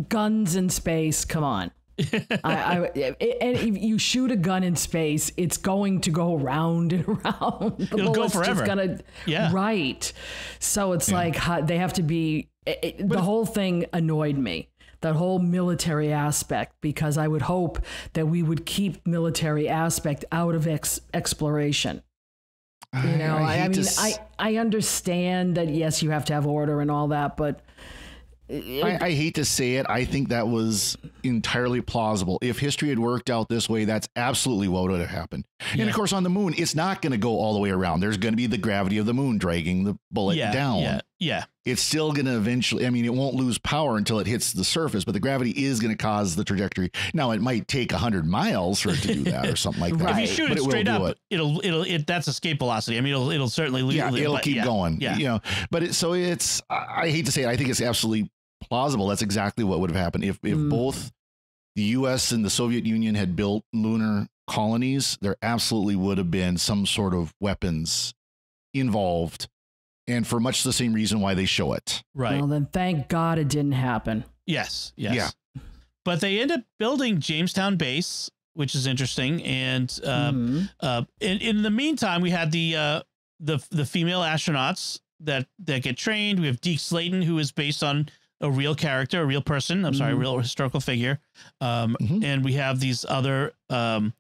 Speaker 3: Guns in space. Come on. [laughs] I, I, and if you shoot a gun in space, it's going to go round and [laughs] round. The
Speaker 1: It'll go forever.
Speaker 3: Gonna,
Speaker 1: Yeah.
Speaker 3: right. So it's like how- they have to be. It- the whole thing annoyed me. that whole military aspect because I would hope that we would keep military aspect out of ex- exploration. You know, I, I, I mean, s- I I understand that yes, you have to have order and all that, but
Speaker 2: I, I, hate to say it. I think that was entirely plausible. If history had worked out this way, that's absolutely what would have happened. Yeah. And of course, on the moon, it's not going to go all the way around. There's going to be the gravity of the moon dragging the bullet
Speaker 1: yeah,
Speaker 2: down.
Speaker 1: Yeah. Yeah.
Speaker 2: It's still going to eventually, I mean, it won't lose power until it hits the surface, but the gravity is going to cause the trajectory. Now, it might take 100 miles for it to do that or something like that.
Speaker 1: If you shoot it, it straight up, it. it'll, it'll, it, that's escape velocity. I mean, it'll, it'll certainly lose.
Speaker 2: Yeah, it'll keep
Speaker 1: yeah,
Speaker 2: going.
Speaker 1: Yeah.
Speaker 2: You know, but it, so it's, I hate to say it, I think it's absolutely plausible. That's exactly what would have happened if if mm. both the U.S. and the Soviet Union had built lunar colonies. There absolutely would have been some sort of weapons involved, and for much the same reason why they show it.
Speaker 1: Right.
Speaker 3: Well, then thank God it didn't happen.
Speaker 1: Yes. Yes. Yeah. But they end up building Jamestown base, which is interesting. And uh, mm-hmm. uh, in in the meantime, we had the uh, the the female astronauts that that get trained. We have Deke Slayton, who is based on a real character, a real person. I'm mm-hmm. sorry, a real historical figure. Um, mm-hmm. And we have these other um,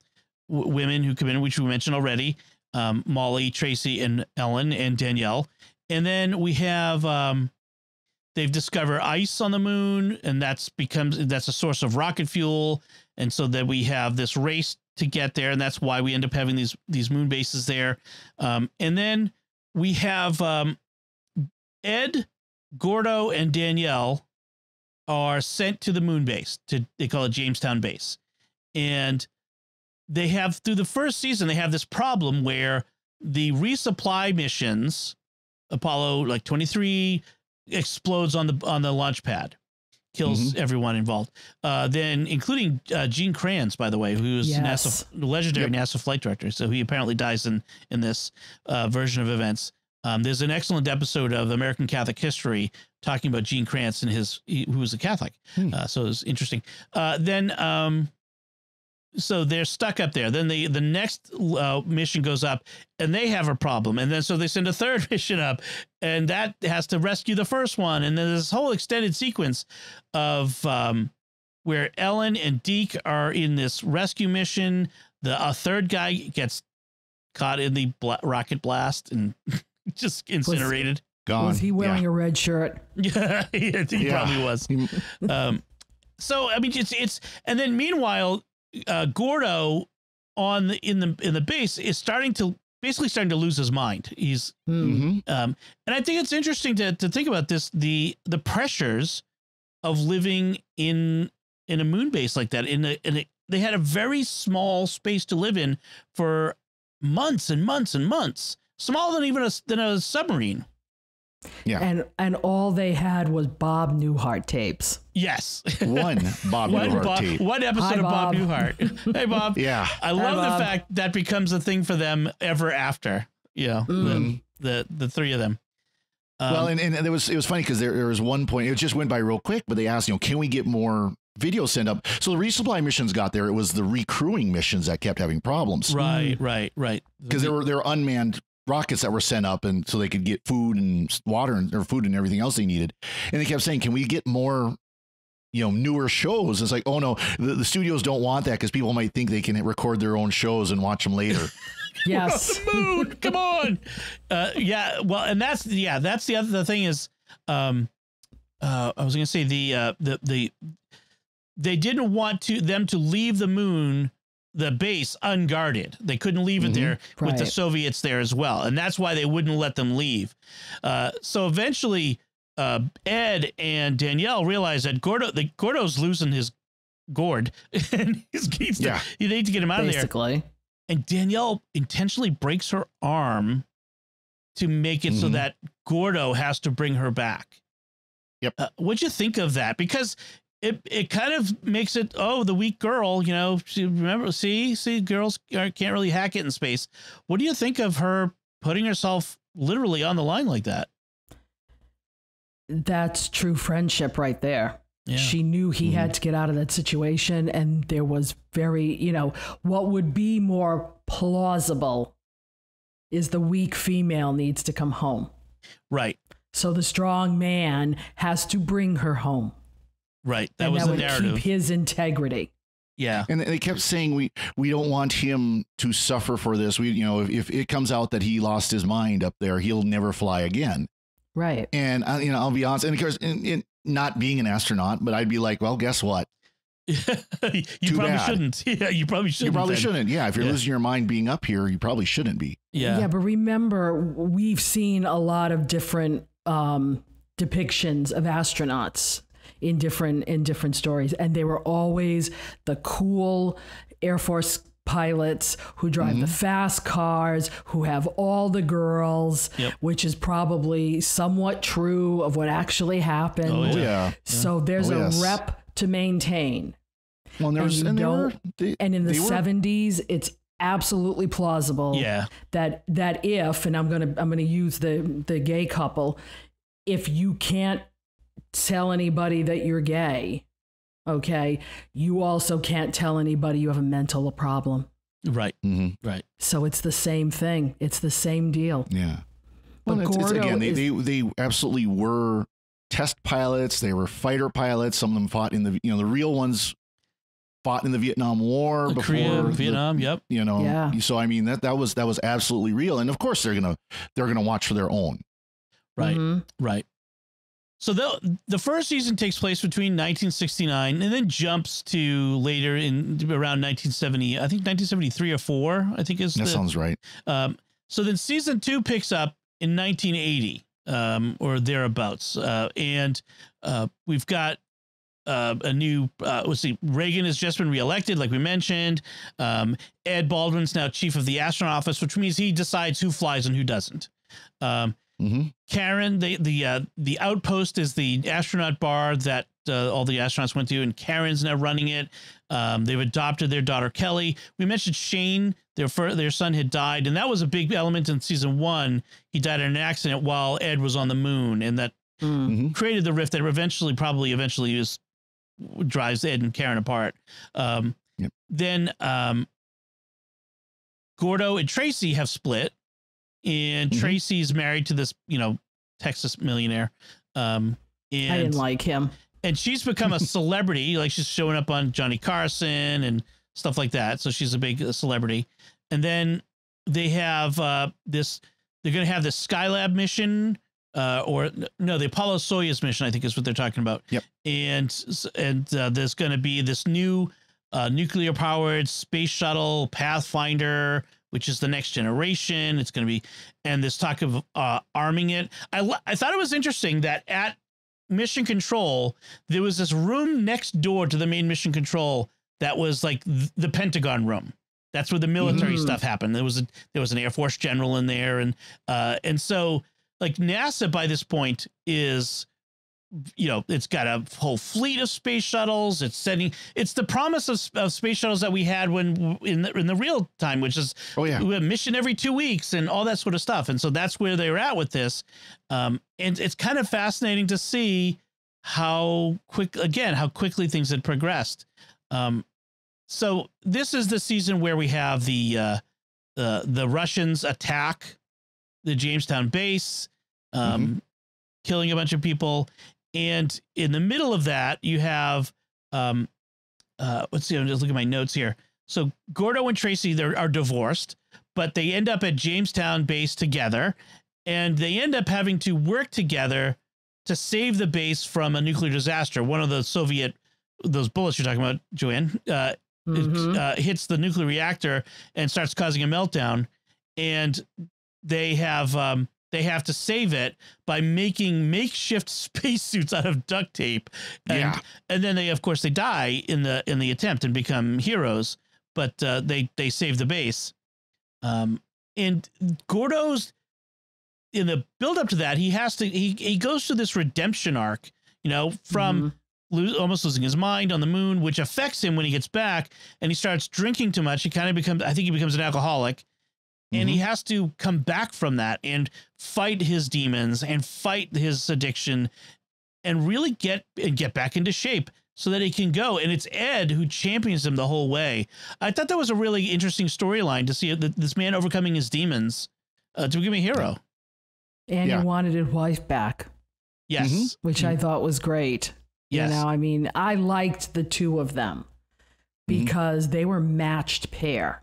Speaker 1: w- women who come in, which we mentioned already um, Molly, Tracy, and Ellen, and Danielle. And then we have um, they've discovered ice on the moon, and that's becomes that's a source of rocket fuel. And so that we have this race to get there, and that's why we end up having these these moon bases there. Um, and then we have um, Ed Gordo and Danielle are sent to the moon base to they call it Jamestown base. And they have through the first season they have this problem where the resupply missions Apollo like 23 explodes on the on the launch pad kills mm-hmm. everyone involved. Uh, then, including uh, Gene Kranz, by the way, who is yes. NASA legendary yep. NASA flight director. So he apparently dies in in this uh, version of events. Um, there's an excellent episode of American Catholic History talking about Gene Kranz and his he, who was a Catholic. Hmm. Uh, so it's interesting. Uh, then, um, so they're stuck up there. Then the the next uh, mission goes up, and they have a problem. And then so they send a third [laughs] mission up, and that has to rescue the first one. And then this whole extended sequence of um, where Ellen and Deke are in this rescue mission. The a third guy gets caught in the bla- rocket blast and [laughs] just incinerated.
Speaker 2: Was, Gone.
Speaker 3: Was he wearing yeah. a red shirt? [laughs]
Speaker 1: Yeah, he, he yeah. probably was. um, so I mean, it's it's and then meanwhile, uh, Gordo on the in the in the base is starting to basically starting to lose his mind. He's mm-hmm. um, and I think it's interesting to to think about this the the pressures of living in in a moon base like that in a, in a they had a very small space to live in for months and months and months smaller than even a, than a submarine.
Speaker 3: Yeah. And and all they had was Bob Newhart tapes.
Speaker 1: Yes. [laughs]
Speaker 2: One Bob one Newhart Bob, tape.
Speaker 1: One episode Hi, of Bob. Bob Newhart. [laughs] hey Bob.
Speaker 2: Yeah.
Speaker 1: I love Hi, the fact that becomes a thing for them ever after. You know, mm. the, the the three of them.
Speaker 2: Um, well, and, and it was it was funny because there, there was one point it just went by real quick, but they asked, you know, can we get more video send up? So the resupply missions got there. It was the recruiting missions that kept having problems.
Speaker 1: Right, mm. right, right.
Speaker 2: Because there were there were unmanned rockets that were sent up and so they could get food and water and or food and everything else they needed. And they kept saying, "Can we get more you know newer shows? It's like oh no the, the studios don't want that because people might think they can record their own shows and watch them later. [laughs] [laughs]
Speaker 3: Yes.
Speaker 1: the moon. Come on. Uh, yeah well and that's yeah that's the other the thing is um uh i was gonna say the uh the the they didn't want to them to leave the moon the base unguarded. They couldn't leave it mm-hmm. there right. with the Soviets there as well, and that's why they wouldn't let them leave. Uh, so eventually, uh, Ed and Danielle realize that Gordo, the Gordo's losing his gourd, [laughs] and he's, he's yeah. to, they need to get him out
Speaker 3: Basically.
Speaker 1: of there. Basically. And Danielle intentionally breaks her arm to make it mm-hmm. so that Gordo has to bring her back.
Speaker 2: Yep.
Speaker 1: Uh, what'd you think of that? Because it it kind of makes it oh the weak girl you know she remember see see girls can't really hack it in space. What do you think of her putting herself literally on the line like that?
Speaker 3: That's true friendship right there. Yeah. she knew he mm-hmm. had to get out of that situation and there was very you know what would be more plausible is the weak female needs to come home.
Speaker 1: Right.
Speaker 3: So the strong man has to bring her home
Speaker 1: Right. That
Speaker 3: and
Speaker 1: was
Speaker 3: that
Speaker 1: the
Speaker 3: would
Speaker 1: narrative.
Speaker 3: keep his integrity.
Speaker 1: yeah.
Speaker 2: And they kept saying we we don't want him to suffer for this. We you know if, if it comes out that he lost his mind up there, he'll never fly again.
Speaker 3: Right.
Speaker 2: And uh, you know I'll be honest, and of course, in, in not being an astronaut, but I'd be like, well, guess what? [laughs]
Speaker 1: you
Speaker 2: Too
Speaker 1: probably
Speaker 2: bad.
Speaker 1: shouldn't. [laughs] Yeah, you probably shouldn't.
Speaker 2: you probably
Speaker 1: then.
Speaker 2: shouldn't. Yeah, if you're
Speaker 1: Yeah.
Speaker 2: losing your mind being up here, you probably shouldn't be.
Speaker 1: Yeah.
Speaker 3: Yeah, but remember, we've seen a lot of different um, depictions of astronauts in different in different stories, and they were always the cool Air Force pilots who drive the mm-hmm. fast cars, who have all the girls,
Speaker 1: Yep.
Speaker 3: which is probably somewhat true of what actually happened.
Speaker 1: Oh, Yeah.
Speaker 2: yeah.
Speaker 3: So there's
Speaker 2: Oh,
Speaker 3: a
Speaker 2: yes.
Speaker 3: rep to maintain.
Speaker 2: Well, and there
Speaker 3: And
Speaker 2: was and they were, they,
Speaker 3: And in the
Speaker 2: they were-
Speaker 3: 70s, it's absolutely plausible
Speaker 1: Yeah.
Speaker 3: that that if and I'm going to I'm going to use the the gay couple if you can't tell anybody that you're gay okay you also can't tell anybody you have a mental problem
Speaker 1: Right.
Speaker 2: Mhm.
Speaker 1: Right.
Speaker 3: so it's the same thing it's the same deal
Speaker 2: Yeah.
Speaker 3: But
Speaker 2: Well, it's, it's, again, they,
Speaker 3: is-
Speaker 2: they they absolutely were test pilots. They were fighter pilots. Some of them fought in the you know the real ones fought in the Vietnam War before
Speaker 1: Korea,
Speaker 2: the-
Speaker 1: Vietnam. Yep.
Speaker 2: you know,
Speaker 3: Yeah.
Speaker 2: so I mean that that was that was absolutely real. And of course they're gonna they're gonna watch for their own.
Speaker 1: Right.
Speaker 3: Mhm.
Speaker 1: Right. So the the first season takes place between 1969 and then jumps to later in around 1970. I think 1973 or four. I think is
Speaker 2: That
Speaker 1: the,
Speaker 2: sounds right.
Speaker 1: Um, so then season two picks up in 1980 um, or thereabouts, uh, and uh, we've got uh, a new. Uh, let's see, Reagan has just been reelected, like we mentioned. Um, Ed Baldwin's now chief of the astronaut office, which means he decides who flies and who doesn't. Um,
Speaker 2: hmm
Speaker 1: Karen, the the uh, the outpost is the astronaut bar that uh, all the astronauts went to, and Karen's now running it. Um, they've adopted their daughter Kelly. We mentioned Shane, their fir- their son had died, and that was a big element in season one. He died in an accident while Ed was on the moon, and that
Speaker 3: Mm.
Speaker 2: hmm
Speaker 1: created the rift that eventually, probably eventually, is drives Ed and Karen apart. Um,
Speaker 2: Yep.
Speaker 1: Then um, Gordo and Tracy have split, and
Speaker 2: Mhm.
Speaker 1: Tracy's married to this, you know, Texas millionaire. Um, and
Speaker 3: I didn't like him
Speaker 1: and she's become a celebrity. [laughs] like she's showing up on Johnny Carson and stuff like that. So she's a big uh, celebrity. And then they have uh, this. They're going to have this Skylab mission, uh, or no, the Apollo Soyuz mission. I think is what they're talking about.
Speaker 2: Yep.
Speaker 1: And and uh, there's going to be this new uh, nuclear powered space shuttle Pathfinder, which is the next generation. It's going to be, and this talk of uh, arming it. I I thought it was interesting that at mission control there was this room next door to the main mission control that was like th- the pentagon room that's where the military
Speaker 3: Mhm.
Speaker 1: stuff happened there was a there was an air force general in there and uh and so like nasa by this point is you know it's got a whole fleet of space shuttles it's sending it's the promise of, of space shuttles that we had when in the, in the real time which is
Speaker 2: Oh yeah.
Speaker 1: we have mission every two weeks and all that sort of stuff. And so that's where they were at with this. Um, and it's kind of fascinating to see how quick, again, how quickly things had progressed. Um, so this is the season where we have the uh, the the Russians attack the Jamestown base, um, killing a bunch of people, and in the middle of that, you have um, uh, let's see, I'm just looking at my notes here. So Gordo and Tracy they are divorced, but they end up at Jamestown base together, and they end up having to work together to save the base from a nuclear disaster. One of the Soviet those bullets you're talking about, Joanne, uh, it,
Speaker 3: Mhm.
Speaker 1: uh, hits the nuclear reactor and starts causing a meltdown, and they have um, they have to save it by making makeshift [laughs] spacesuits out of duct tape. And,
Speaker 2: Yeah.
Speaker 1: and then they, of course, they die in the in the attempt and become heroes. But uh, they they save the base. Um, and Gordo's in the build up to that, he has to he he goes through this redemption arc. You know, from
Speaker 3: Mhm.
Speaker 1: lo- almost losing his mind on the moon, which affects him when he gets back and he starts drinking too much. He kind of becomes, I think he becomes an alcoholic and he has to come back from that and fight his demons and fight his addiction and really get and get back into shape so that he can go. And it's Ed who champions him the whole way. I thought that was a really interesting storyline to see that this man overcoming his demons uh, to become a hero.
Speaker 3: and
Speaker 2: Yeah.
Speaker 3: he wanted his wife back
Speaker 1: Yes.
Speaker 2: Mhm.
Speaker 3: which I thought was great
Speaker 1: Yes.
Speaker 3: You know, I mean, I liked the two of them because they were matched pair.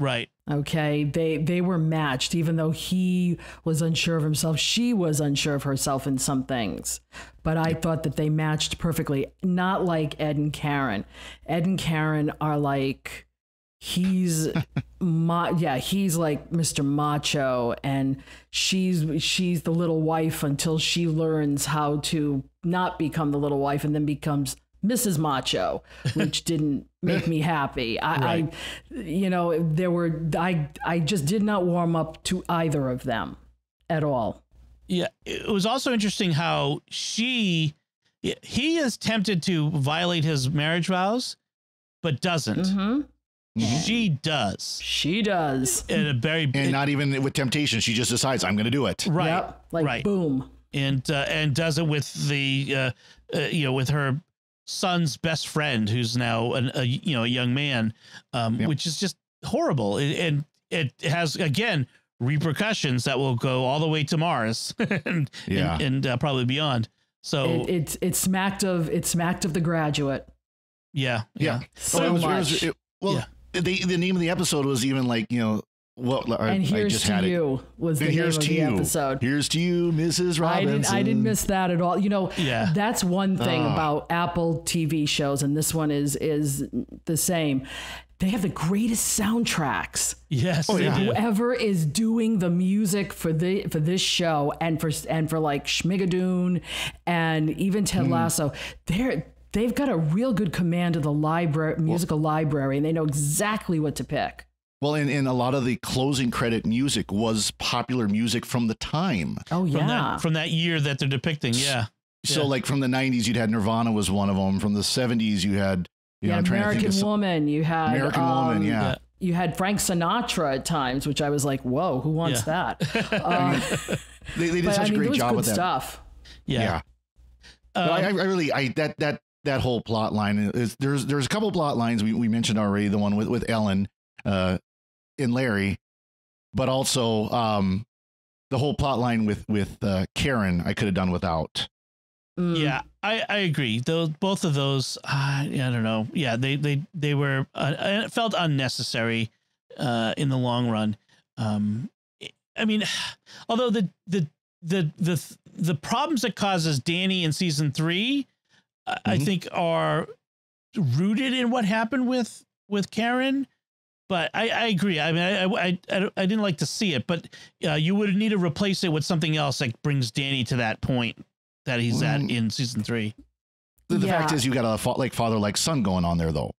Speaker 1: Right.
Speaker 3: Okay, they they were matched. Even though he was unsure of himself, she was unsure of herself in some things. But I thought that they matched perfectly. Not like Ed and Karen. Ed and Karen are like he's [laughs] ma- yeah he's like mr macho and she's she's the little wife until she learns how to not become the little wife and then becomes mrs macho which [laughs] didn't make me happy I,
Speaker 1: Right.
Speaker 3: I you know there were i i just did not warm up to either of them at all
Speaker 1: Yeah. It was also interesting how she, he is tempted to violate his marriage vows, but doesn't.
Speaker 3: hmm
Speaker 1: She does.
Speaker 3: she does
Speaker 1: In a very
Speaker 2: And not even with temptation. She just decides, I'm going to do it.
Speaker 1: right.
Speaker 3: yep like
Speaker 1: right.
Speaker 3: boom
Speaker 1: and uh, and does it with the uh, uh, you know with her son's best friend who's now an, a you know a young man um,
Speaker 2: Yep.
Speaker 1: which is just horrible It- and it has again repercussions that will go all the way to Mars [laughs] and
Speaker 2: Yeah.
Speaker 1: and, and uh, probably beyond so
Speaker 3: it, it it smacked of it smacked of the graduate
Speaker 1: yeah
Speaker 2: Yeah.
Speaker 3: so
Speaker 2: Oh, it was, it
Speaker 3: much
Speaker 2: was- it- well,
Speaker 1: Yeah.
Speaker 2: the, the name of the episode was even like, you know, what I,
Speaker 3: and
Speaker 2: I
Speaker 3: here's
Speaker 2: just
Speaker 3: to
Speaker 2: had it.
Speaker 3: you was the
Speaker 2: And
Speaker 3: name
Speaker 2: here's
Speaker 3: of
Speaker 2: to
Speaker 3: the
Speaker 2: you.
Speaker 3: episode
Speaker 2: Here's to you, Mrs.
Speaker 3: I
Speaker 2: Robinson.
Speaker 3: didn't I didn't miss that at all. You know,
Speaker 1: Yeah.
Speaker 3: that's one thing
Speaker 2: Ah.
Speaker 3: about Apple TV shows, and this one is is the same. They have the greatest soundtracks.
Speaker 1: yes
Speaker 2: Oh, yeah.
Speaker 3: Whoever is doing the music for the for this show and for and for like Schmigadoon and even Ted
Speaker 2: Hmm.
Speaker 3: Lasso, they're they've got a real good command of the library musical library, and they know exactly what to pick.
Speaker 2: Well, and, and a lot of the closing credit music was popular music from the time.
Speaker 3: Oh
Speaker 1: from
Speaker 3: yeah,
Speaker 1: that from that year that they're depicting yeah
Speaker 2: So,
Speaker 1: Yeah.
Speaker 2: like from the 90s, you'd had Nirvana was one of them. From the 70s, you had, you know,
Speaker 3: yeah,
Speaker 2: I'm trying to
Speaker 3: American
Speaker 2: think of some,
Speaker 3: Woman. You had
Speaker 2: American Woman,
Speaker 3: um,
Speaker 2: yeah.
Speaker 1: Yeah.
Speaker 3: you had Frank Sinatra at times, which I was like, "Whoa, who wants that?" [laughs] Um,
Speaker 2: They, they did
Speaker 3: but
Speaker 2: such
Speaker 3: I mean,
Speaker 2: a great job
Speaker 3: good
Speaker 2: with that.
Speaker 3: stuff.
Speaker 1: yeah,
Speaker 2: Yeah.
Speaker 1: Um,
Speaker 2: I, I really, I that that that whole plot line is there's there's a couple plot lines we, we mentioned already. The one with with Ellen, uh, and Larry, but also um, the whole plot line with with uh, Karen. I could have done without.
Speaker 3: Mm.
Speaker 1: Yeah, I, I agree. Those both of those, uh, I don't know. Yeah, they they they were uh, it felt unnecessary uh, in the long run. Um, I mean, [sighs] although the the the the the problems that causes Danny in season three, I I think are rooted in what happened with with Karen. But I, I agree. I mean, I, I, I, I didn't like to see it, but uh, you would need to replace it with something else that brings Danny to that point that he's at
Speaker 2: Mm.
Speaker 1: in season three.
Speaker 2: The, the fact is, you got a fa- like father like son going on there though.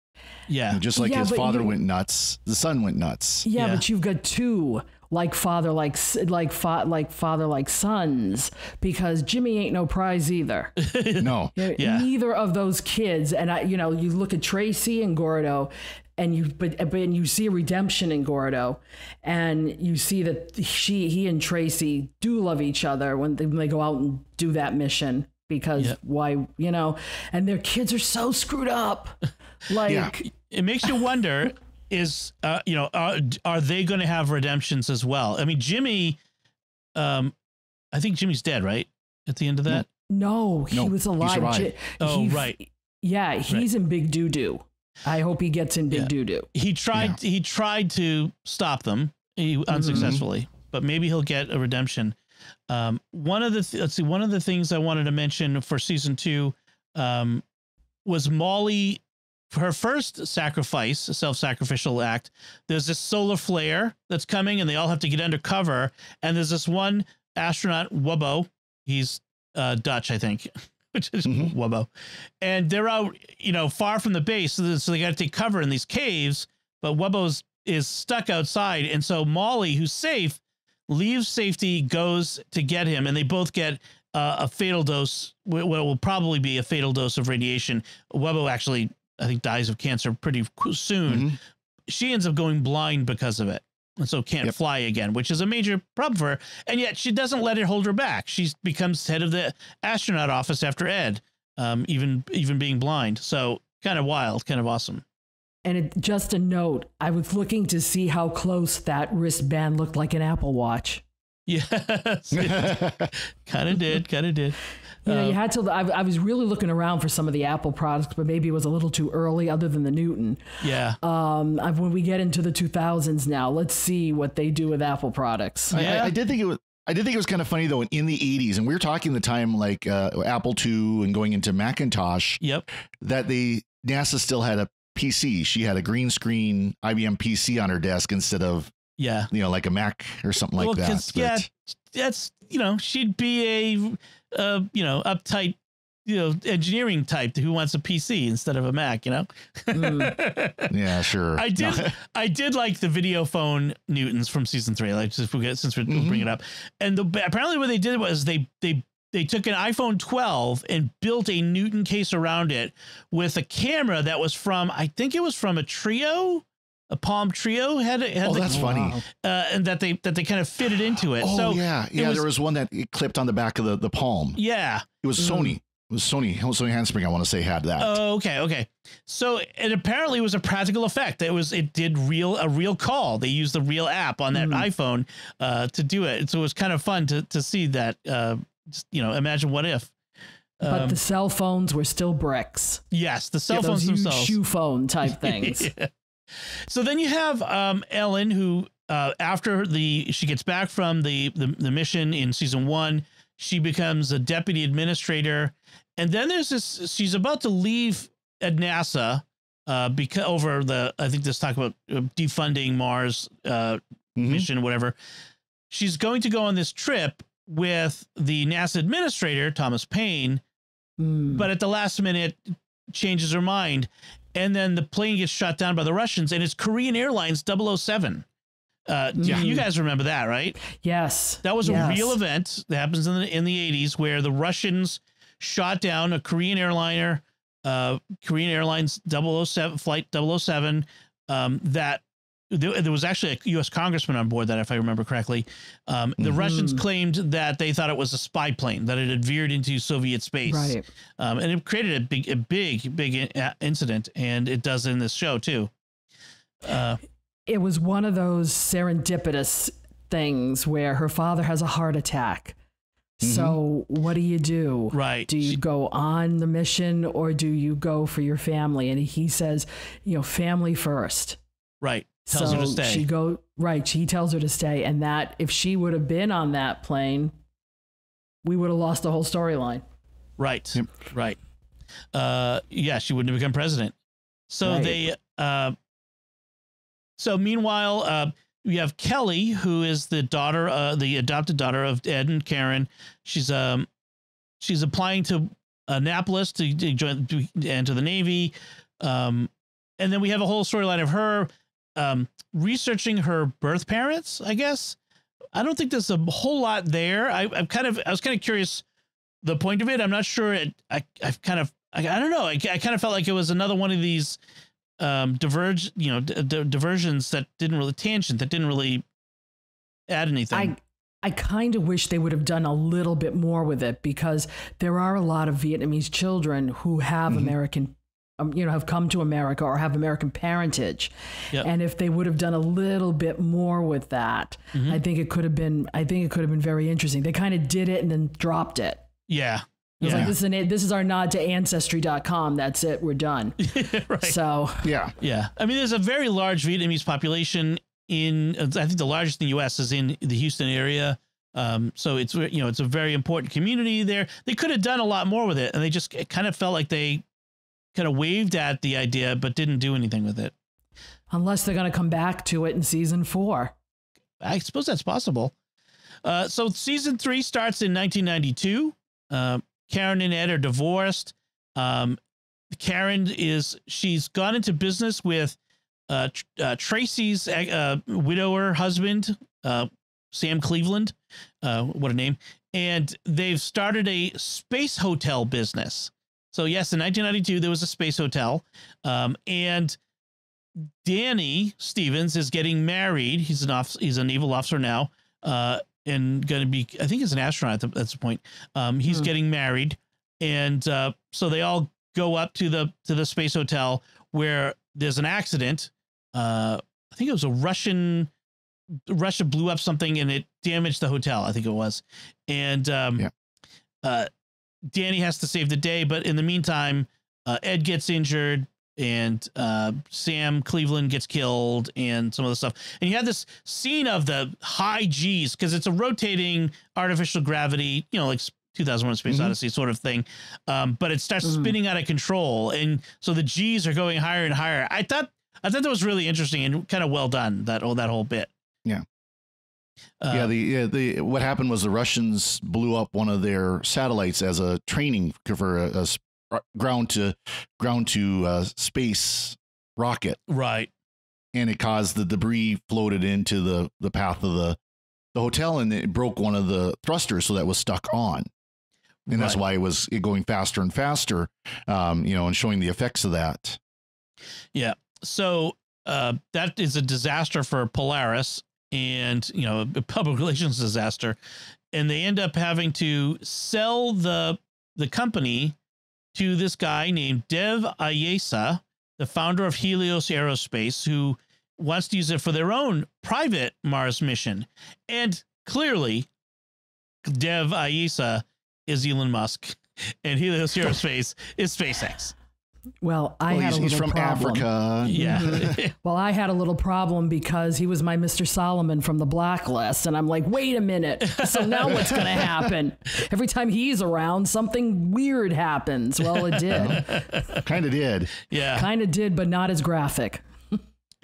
Speaker 1: Yeah.
Speaker 2: Just like
Speaker 3: Yeah,
Speaker 2: his father
Speaker 3: you-
Speaker 2: went nuts, the son went nuts.
Speaker 3: Yeah,
Speaker 1: Yeah.
Speaker 3: but you've got two like father like like fa- like father like sons because Jimmy ain't no prize either. [laughs]
Speaker 2: No,
Speaker 1: Yeah.
Speaker 3: Neither of those kids, and I, you know, you look at Tracy and Gordo, and you, but but and you see a redemption in Gordo, and you see that she, he, and Tracy do love each other when they, when they go out and do that mission because
Speaker 1: Yeah.
Speaker 3: why, you know, and their kids are so screwed up, [laughs] like.
Speaker 2: Yeah.
Speaker 1: It makes you wonder is, uh, you know, are, are they going to have redemptions as well? I mean, Jimmy, um, I think Jimmy's dead, right? At the end of that?
Speaker 3: No, he
Speaker 2: No,
Speaker 3: was
Speaker 2: he
Speaker 3: alive.
Speaker 2: survived.
Speaker 3: J-
Speaker 1: Oh,
Speaker 3: he-
Speaker 1: right.
Speaker 3: Yeah, he's in Big Doo Doo. I hope he gets in Big
Speaker 1: Yeah.
Speaker 3: Doo Doo.
Speaker 1: He tried, he tried to stop them he, unsuccessfully, but maybe he'll get a redemption. Um, one of the, th- let's see, one of the things I wanted to mention for season two, um, was Molly her first sacrifice, a self-sacrificial act. There's this solar flare that's coming, and they all have to get under cover. And there's this one astronaut, Wubbo. He's uh, Dutch, I think, [laughs] which is
Speaker 2: Mhm.
Speaker 1: Wubbo. And they're out, you know, far from the base, so, so they got to take cover in these caves. But Wubbo's is stuck outside, and so Molly, who's safe, leaves safety, goes to get him, and they both get uh, a fatal dose. What will probably be a fatal dose of radiation. Webbo actually, I think, dies of cancer pretty soon.
Speaker 2: Mhm.
Speaker 1: She ends up going blind because of it, and so can't
Speaker 2: Yep.
Speaker 1: fly again, which is a major problem for her. And yet she doesn't let it hold her back. She becomes head of the astronaut office after Ed, um, even even being blind. So kind of wild, kind of awesome.
Speaker 3: And it, just a note, I was looking to see how close that wristband looked like an Apple Watch.
Speaker 1: Yes, [laughs] kind of did, kind of did.
Speaker 3: You know,
Speaker 1: Uh,
Speaker 3: you had to. I, I was really looking around for some of the Apple products, but maybe it was a little too early. Other than the Newton,
Speaker 1: Yeah,
Speaker 3: um, I've, when we get into the 2000s now, let's see what they do with Apple products.
Speaker 2: I, I-
Speaker 1: Yeah.
Speaker 2: I, did think it was. I did think it was kind of funny though. In the '80s, and we were talking the time like uh, Apple II and going into Macintosh,
Speaker 1: yep,
Speaker 2: that the NASA still had a PC. She had a green screen IBM PC on her desk instead of
Speaker 1: yeah.
Speaker 2: you know like a Mac or something like
Speaker 1: well,
Speaker 2: that.
Speaker 1: 'cause,
Speaker 2: But-
Speaker 1: yeah, that's you know she'd be a uh, you know uptight you know engineering type who wants a PC instead of a Mac. You know.
Speaker 3: Mm. [laughs]
Speaker 2: yeah, sure.
Speaker 1: I did.
Speaker 2: No. [laughs]
Speaker 1: I did like the video phone Newtons from season three. Like just forget since we're
Speaker 2: Mhm.
Speaker 1: bringing it up, and the apparently what they did was they they they took an iPhone 12 and built a Newton case around it with a camera that was from I think it was from a Treo, a Palm Treo had had
Speaker 2: Oh,
Speaker 1: the,
Speaker 2: that's funny.
Speaker 1: Uh, and that they that they kind of fitted into it.
Speaker 2: Oh
Speaker 1: so
Speaker 2: yeah, yeah.
Speaker 1: was-
Speaker 2: there was one that it clipped on the back of the the palm.
Speaker 1: yeah.
Speaker 2: It was
Speaker 3: Mm.
Speaker 2: Sony. It was Sony. Sony Handspring. I want to say had that.
Speaker 1: Oh, okay, okay. So it apparently was a practical effect. It was it did real a real call. They used the real app on that
Speaker 3: Mhm.
Speaker 1: iPhone uh, to do it. So it was kind of fun to to see that. Uh, just, you know, imagine what if.
Speaker 3: but
Speaker 1: Um,
Speaker 3: the cell phones were still bricks.
Speaker 1: yes, the cell
Speaker 3: Those
Speaker 1: phones
Speaker 3: huge
Speaker 1: themselves.
Speaker 3: shoe phone type [laughs] things.
Speaker 1: Yeah. So then you have um, Ellen, who uh, after the she gets back from the, the the mission in season one, she becomes a deputy administrator, and then there's this. She's about to leave at NASA uh, because over the I think this talk about uh, defunding Mars uh,
Speaker 2: Mhm.
Speaker 1: mission, whatever. She's going to go on this trip with the NASA administrator Thomas Paine,
Speaker 3: Mm.
Speaker 1: but at the last minute changes her mind and then the plane gets shot down by the russians and it's korean airlines 007 uh
Speaker 3: Yeah.
Speaker 1: you guys remember that right?
Speaker 3: Yes,
Speaker 1: that was a real event that happens in the in the 80s where the russians shot down a korean airliner uh korean airlines 007 flight 007 um that there, there was actually a U.S. congressman on board that, if I remember correctly. Um, the
Speaker 2: Mhm.
Speaker 1: Russians claimed that they thought it was a spy plane that it had veered into Soviet space
Speaker 3: Right.
Speaker 1: um, and it created a big, a big, big incident, and it does in this show too. Uh,
Speaker 3: It was one of those serendipitous things where her father has a heart attack. So what do you do?
Speaker 1: right?
Speaker 3: Do you go on the mission or do you go for your family? And he says, you know, family first.
Speaker 1: right. Tells
Speaker 3: so
Speaker 1: her to stay.
Speaker 3: she go right. She tells her to stay, and that if she would have been on that plane, we would have lost the whole storyline.
Speaker 1: right.
Speaker 2: Yep.
Speaker 1: Right. Uh, yeah, she wouldn't have become president. So
Speaker 3: Right.
Speaker 1: they. Uh, so meanwhile, uh, we have Kelly, who is the daughter, uh, the adopted daughter of Ed and Karen. She's um, she's applying to Annapolis to, to join to enter the Navy. Um, and then we have a whole storyline of her um, researching her birth parents. I guess I don't think there's a whole lot there. I, I'm kind of I was kind of curious the point of it. I'm not sure. It I I've kind of I, I don't know. I, I kind of felt like it was another one of these um, diverge you know d- d- diversions that didn't really tangent that didn't really add anything.
Speaker 3: I I kind of wish they would have done a little bit more with it because there are a lot of Vietnamese children who have
Speaker 2: Mhm.
Speaker 3: American, um, you know, have come to America or have American parentage,
Speaker 1: Yep.
Speaker 3: and if they would have done a little bit more with that,
Speaker 1: Mhm.
Speaker 3: I think it could have been. I think it could have been very interesting. They kind of did it and then dropped it.
Speaker 1: yeah.
Speaker 3: It was
Speaker 1: Yeah.
Speaker 3: like this is an, this is our nod to ancestry.com. That's it. We're done. [laughs]
Speaker 1: right.
Speaker 3: So
Speaker 2: Yeah.
Speaker 1: Yeah, I mean, there's a very large Vietnamese population in. I think the largest in the U.S. is in the Houston area. Um, so it's you know it's a very important community there. They could have done a lot more with it, and they just it kind of felt like they kind of waved at the idea but didn't do anything with it.
Speaker 3: unless they're going to come back to it in season four.
Speaker 1: I suppose that's possible. Uh, so season three starts in 1992. Uh, Karen and Ed are divorced. Um, Karen is she's gone into business with uh, uh, Tracy's uh, widower husband, uh, Sam Cleveland. Uh, what a name! And they've started a space hotel business. So yes, in 1992 there was a space hotel, um, and Danny Stevens is getting married. He's an off, he's a naval officer now, uh, and going to be I think he's an astronaut at the, that's the point. Um, he's
Speaker 3: Hmm.
Speaker 1: getting married, and uh, so they all go up to the to the space hotel where there's an accident. Uh, I think it was a Russian Russia blew up something and it damaged the hotel. I think it was, and um,
Speaker 2: Yeah.
Speaker 1: Danny has to save the day. But in the meantime, uh, Ed gets injured and uh, Sam Cleveland gets killed and some of the stuff. And you had this scene of the high G's because it's a rotating artificial gravity, you know, like 2001 Space
Speaker 2: Mhm.
Speaker 1: Odyssey sort of thing. Um, but it starts
Speaker 3: Mhm.
Speaker 1: spinning out of control. And so the G's are going higher and higher. I thought, I thought that was really interesting and kind of well done that, oh, that whole bit.
Speaker 2: Yeah.
Speaker 1: Uh,
Speaker 2: yeah, the yeah, the what happened was the Russians blew up one of their satellites as a training for a, a ground to ground to uh, space rocket,
Speaker 1: right.
Speaker 2: and it caused the debris floated into the the path of the the hotel, and it broke one of the thrusters, so that was stuck on, and that's why it was going faster and faster, um, you know, and showing the effects of that. Yeah.
Speaker 1: So uh, that is a disaster for Polaris and you know a public [laughs] relations disaster, and they end up having to sell the the company to this guy named Dev Ayesa, the founder of Helios Aerospace, who wants to use it for their own private Mars mission, and clearly, Dev Ayesa is Elon Musk, and Helios [laughs] Aerospace is SpaceX.
Speaker 3: Well, I
Speaker 2: well,
Speaker 3: had
Speaker 2: he's,
Speaker 3: a
Speaker 2: he's
Speaker 3: little
Speaker 2: from
Speaker 3: problem.
Speaker 2: Africa. [laughs]
Speaker 1: Yeah. [laughs]
Speaker 3: Well, I had a little problem because he was my Mr. Solomon from the blacklist. And I'm like, wait a minute. So now what's going to happen? [laughs] Every time he's around, something weird happens. Well, it did.
Speaker 2: kind of did.
Speaker 1: yeah.
Speaker 3: kind of did, but not as graphic.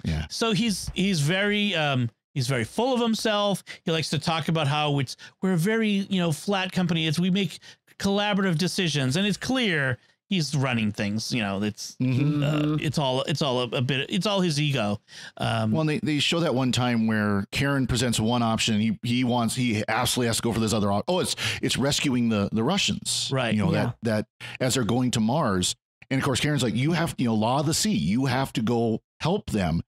Speaker 2: Yeah.
Speaker 1: so he's he's very um he's very full of himself he likes to talk about how it's we're a very you know flat company it's we make collaborative decisions and it's clear he's running things you know it's
Speaker 2: Mhm.
Speaker 1: uh, it's all it's all a, a bit it's all his ego um
Speaker 2: Well, they, they show that one time where Karen presents one option. He he wants he absolutely has to go for this other. Op- oh, it's it's rescuing the the Russians,
Speaker 1: Right.
Speaker 2: You know
Speaker 3: Yeah.
Speaker 2: that that as they're going to Mars, and of course Karen's like, you have you know law of the sea, you have to go help them.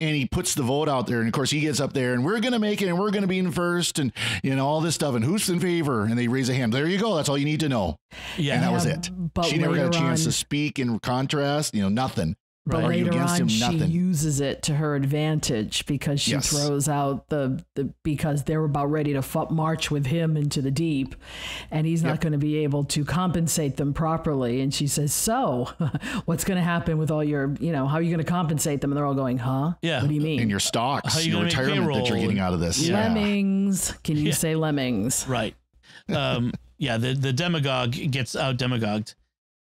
Speaker 2: And he puts the vote out there, and of course he gets up there, and we're gonna make it, and we're gonna be in first, and you know all this stuff, and who's in favor? And they raise a hand. There you go. That's all you need to know.
Speaker 1: yeah
Speaker 2: And that was it.
Speaker 3: But
Speaker 2: she never got a chance
Speaker 3: on,
Speaker 2: to speak in contrast. You know nothing.
Speaker 3: But
Speaker 1: Right.
Speaker 2: Argue
Speaker 3: later on, she
Speaker 2: nothing.
Speaker 3: uses it to her advantage because she
Speaker 2: Yes.
Speaker 3: throws out the, the because they're about ready to fu- march with him into the deep, and he's not going to be able to compensate them properly. And she says, "So, [laughs] what's going to happen with all your, you know, how are you going to compensate them?" And they're all going, "Huh?
Speaker 1: Yeah.
Speaker 3: What do you mean?
Speaker 2: And your stocks,
Speaker 1: you
Speaker 2: your retirement that you're getting out of this.
Speaker 1: Yeah.
Speaker 3: lemmings? Can you
Speaker 1: Yeah.
Speaker 3: say lemmings?"
Speaker 1: right um yeah the the demagogue gets out demagogued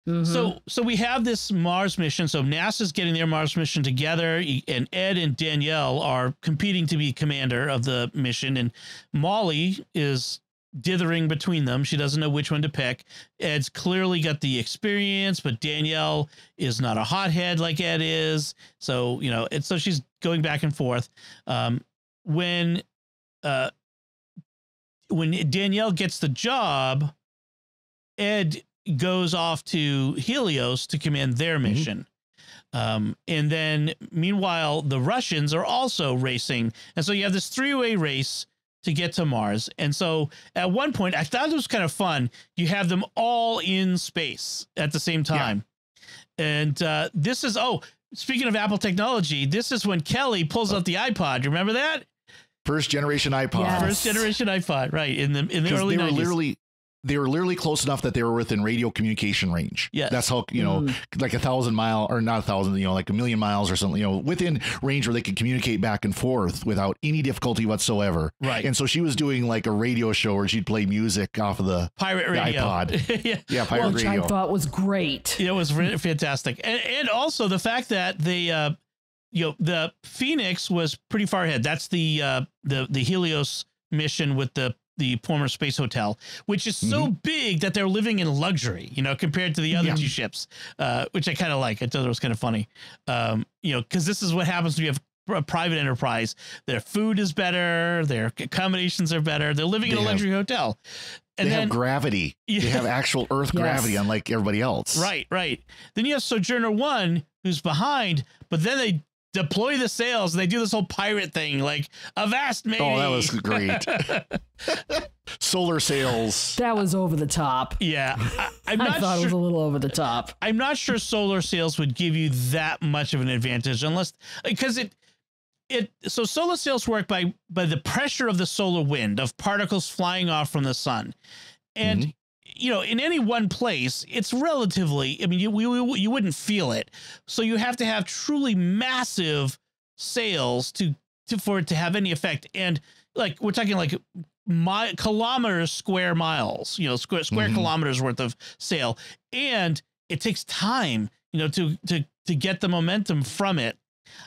Speaker 3: Mhm.
Speaker 1: So, so we have this Mars mission. So NASA's getting their Mars mission together, and Ed and Danielle are competing to be commander of the mission, and Molly is dithering between them. She doesn't know which one to pick. Ed's clearly got the experience, but Danielle is not a hothead like Ed is. So you know, and so she's going back and forth. Um, when, uh, when Danielle gets the job, Ed goes off to Helios to command their mission. Um, and then meanwhile, the Russians are also racing. And so you have this three way race to get to Mars. And so at one point, I thought it was kind of fun. You have them all in space at the same time. And uh, this is, oh, speaking of Apple technology, this is when Kelly pulls out the iPod. You remember that?
Speaker 2: First generation iPod.
Speaker 3: Yes.
Speaker 1: First generation iPod, right? In the in the early
Speaker 2: they were
Speaker 1: 90s.
Speaker 2: literally they were literally close enough that they were within radio communication range.
Speaker 1: Yeah,
Speaker 2: That's how you know,
Speaker 3: Mm.
Speaker 2: like a thousand mile or not a thousand, you know, like a million miles or something, you know, within range where they could communicate back and forth without any difficulty whatsoever.
Speaker 1: right.
Speaker 2: And so she was doing like a radio show where she'd play music off of the
Speaker 1: pirate
Speaker 2: the
Speaker 1: radio.
Speaker 2: iPod. [laughs]
Speaker 1: yeah.
Speaker 2: yeah, pirate
Speaker 3: which
Speaker 2: radio.
Speaker 3: I thought was great.
Speaker 1: It was re- fantastic. And, and also the fact that they, uh, you know, the Phoenix was pretty far ahead. That's the, uh, the, the Helios mission with the, the former space hotel, which is so big that they're living in luxury, you know, compared to the other
Speaker 2: Yeah.
Speaker 1: two ships, uh, which I kind of like. I thought it was kind of funny. Um, you know, cause this is what happens when you have a private enterprise. Their food is better. Their accommodations are better. They're living in
Speaker 2: They
Speaker 1: a
Speaker 2: have-
Speaker 1: luxury hotel. And
Speaker 2: they
Speaker 1: then,
Speaker 2: have gravity. [laughs]
Speaker 1: Yeah.
Speaker 2: They have actual Earth
Speaker 3: Yes.
Speaker 2: gravity, unlike everybody else.
Speaker 1: Right, right. Then you have Sojourner One, who's behind, but then they deploy the sails and they do this whole pirate thing, like avast matey.
Speaker 2: Oh, that was great. [laughs] Solar sails.
Speaker 3: That was over the top.
Speaker 1: yeah, I, I'm [laughs]
Speaker 3: I
Speaker 1: not
Speaker 3: thought it was a little over the top.
Speaker 1: I'm not sure solar sails would give you that much of an advantage unless because it it so solar sails work by by the pressure of the solar wind of particles flying off from the sun, and
Speaker 2: Mhm.
Speaker 1: You know in any one place it's relatively. I mean you you you wouldn't feel it, so you have to have truly massive sales to to for it to have any effect. And like we're talking like my kilometers square miles, you know, square square
Speaker 2: Mhm.
Speaker 1: kilometers worth of sale. and it takes time, you know, to to to get the momentum from it.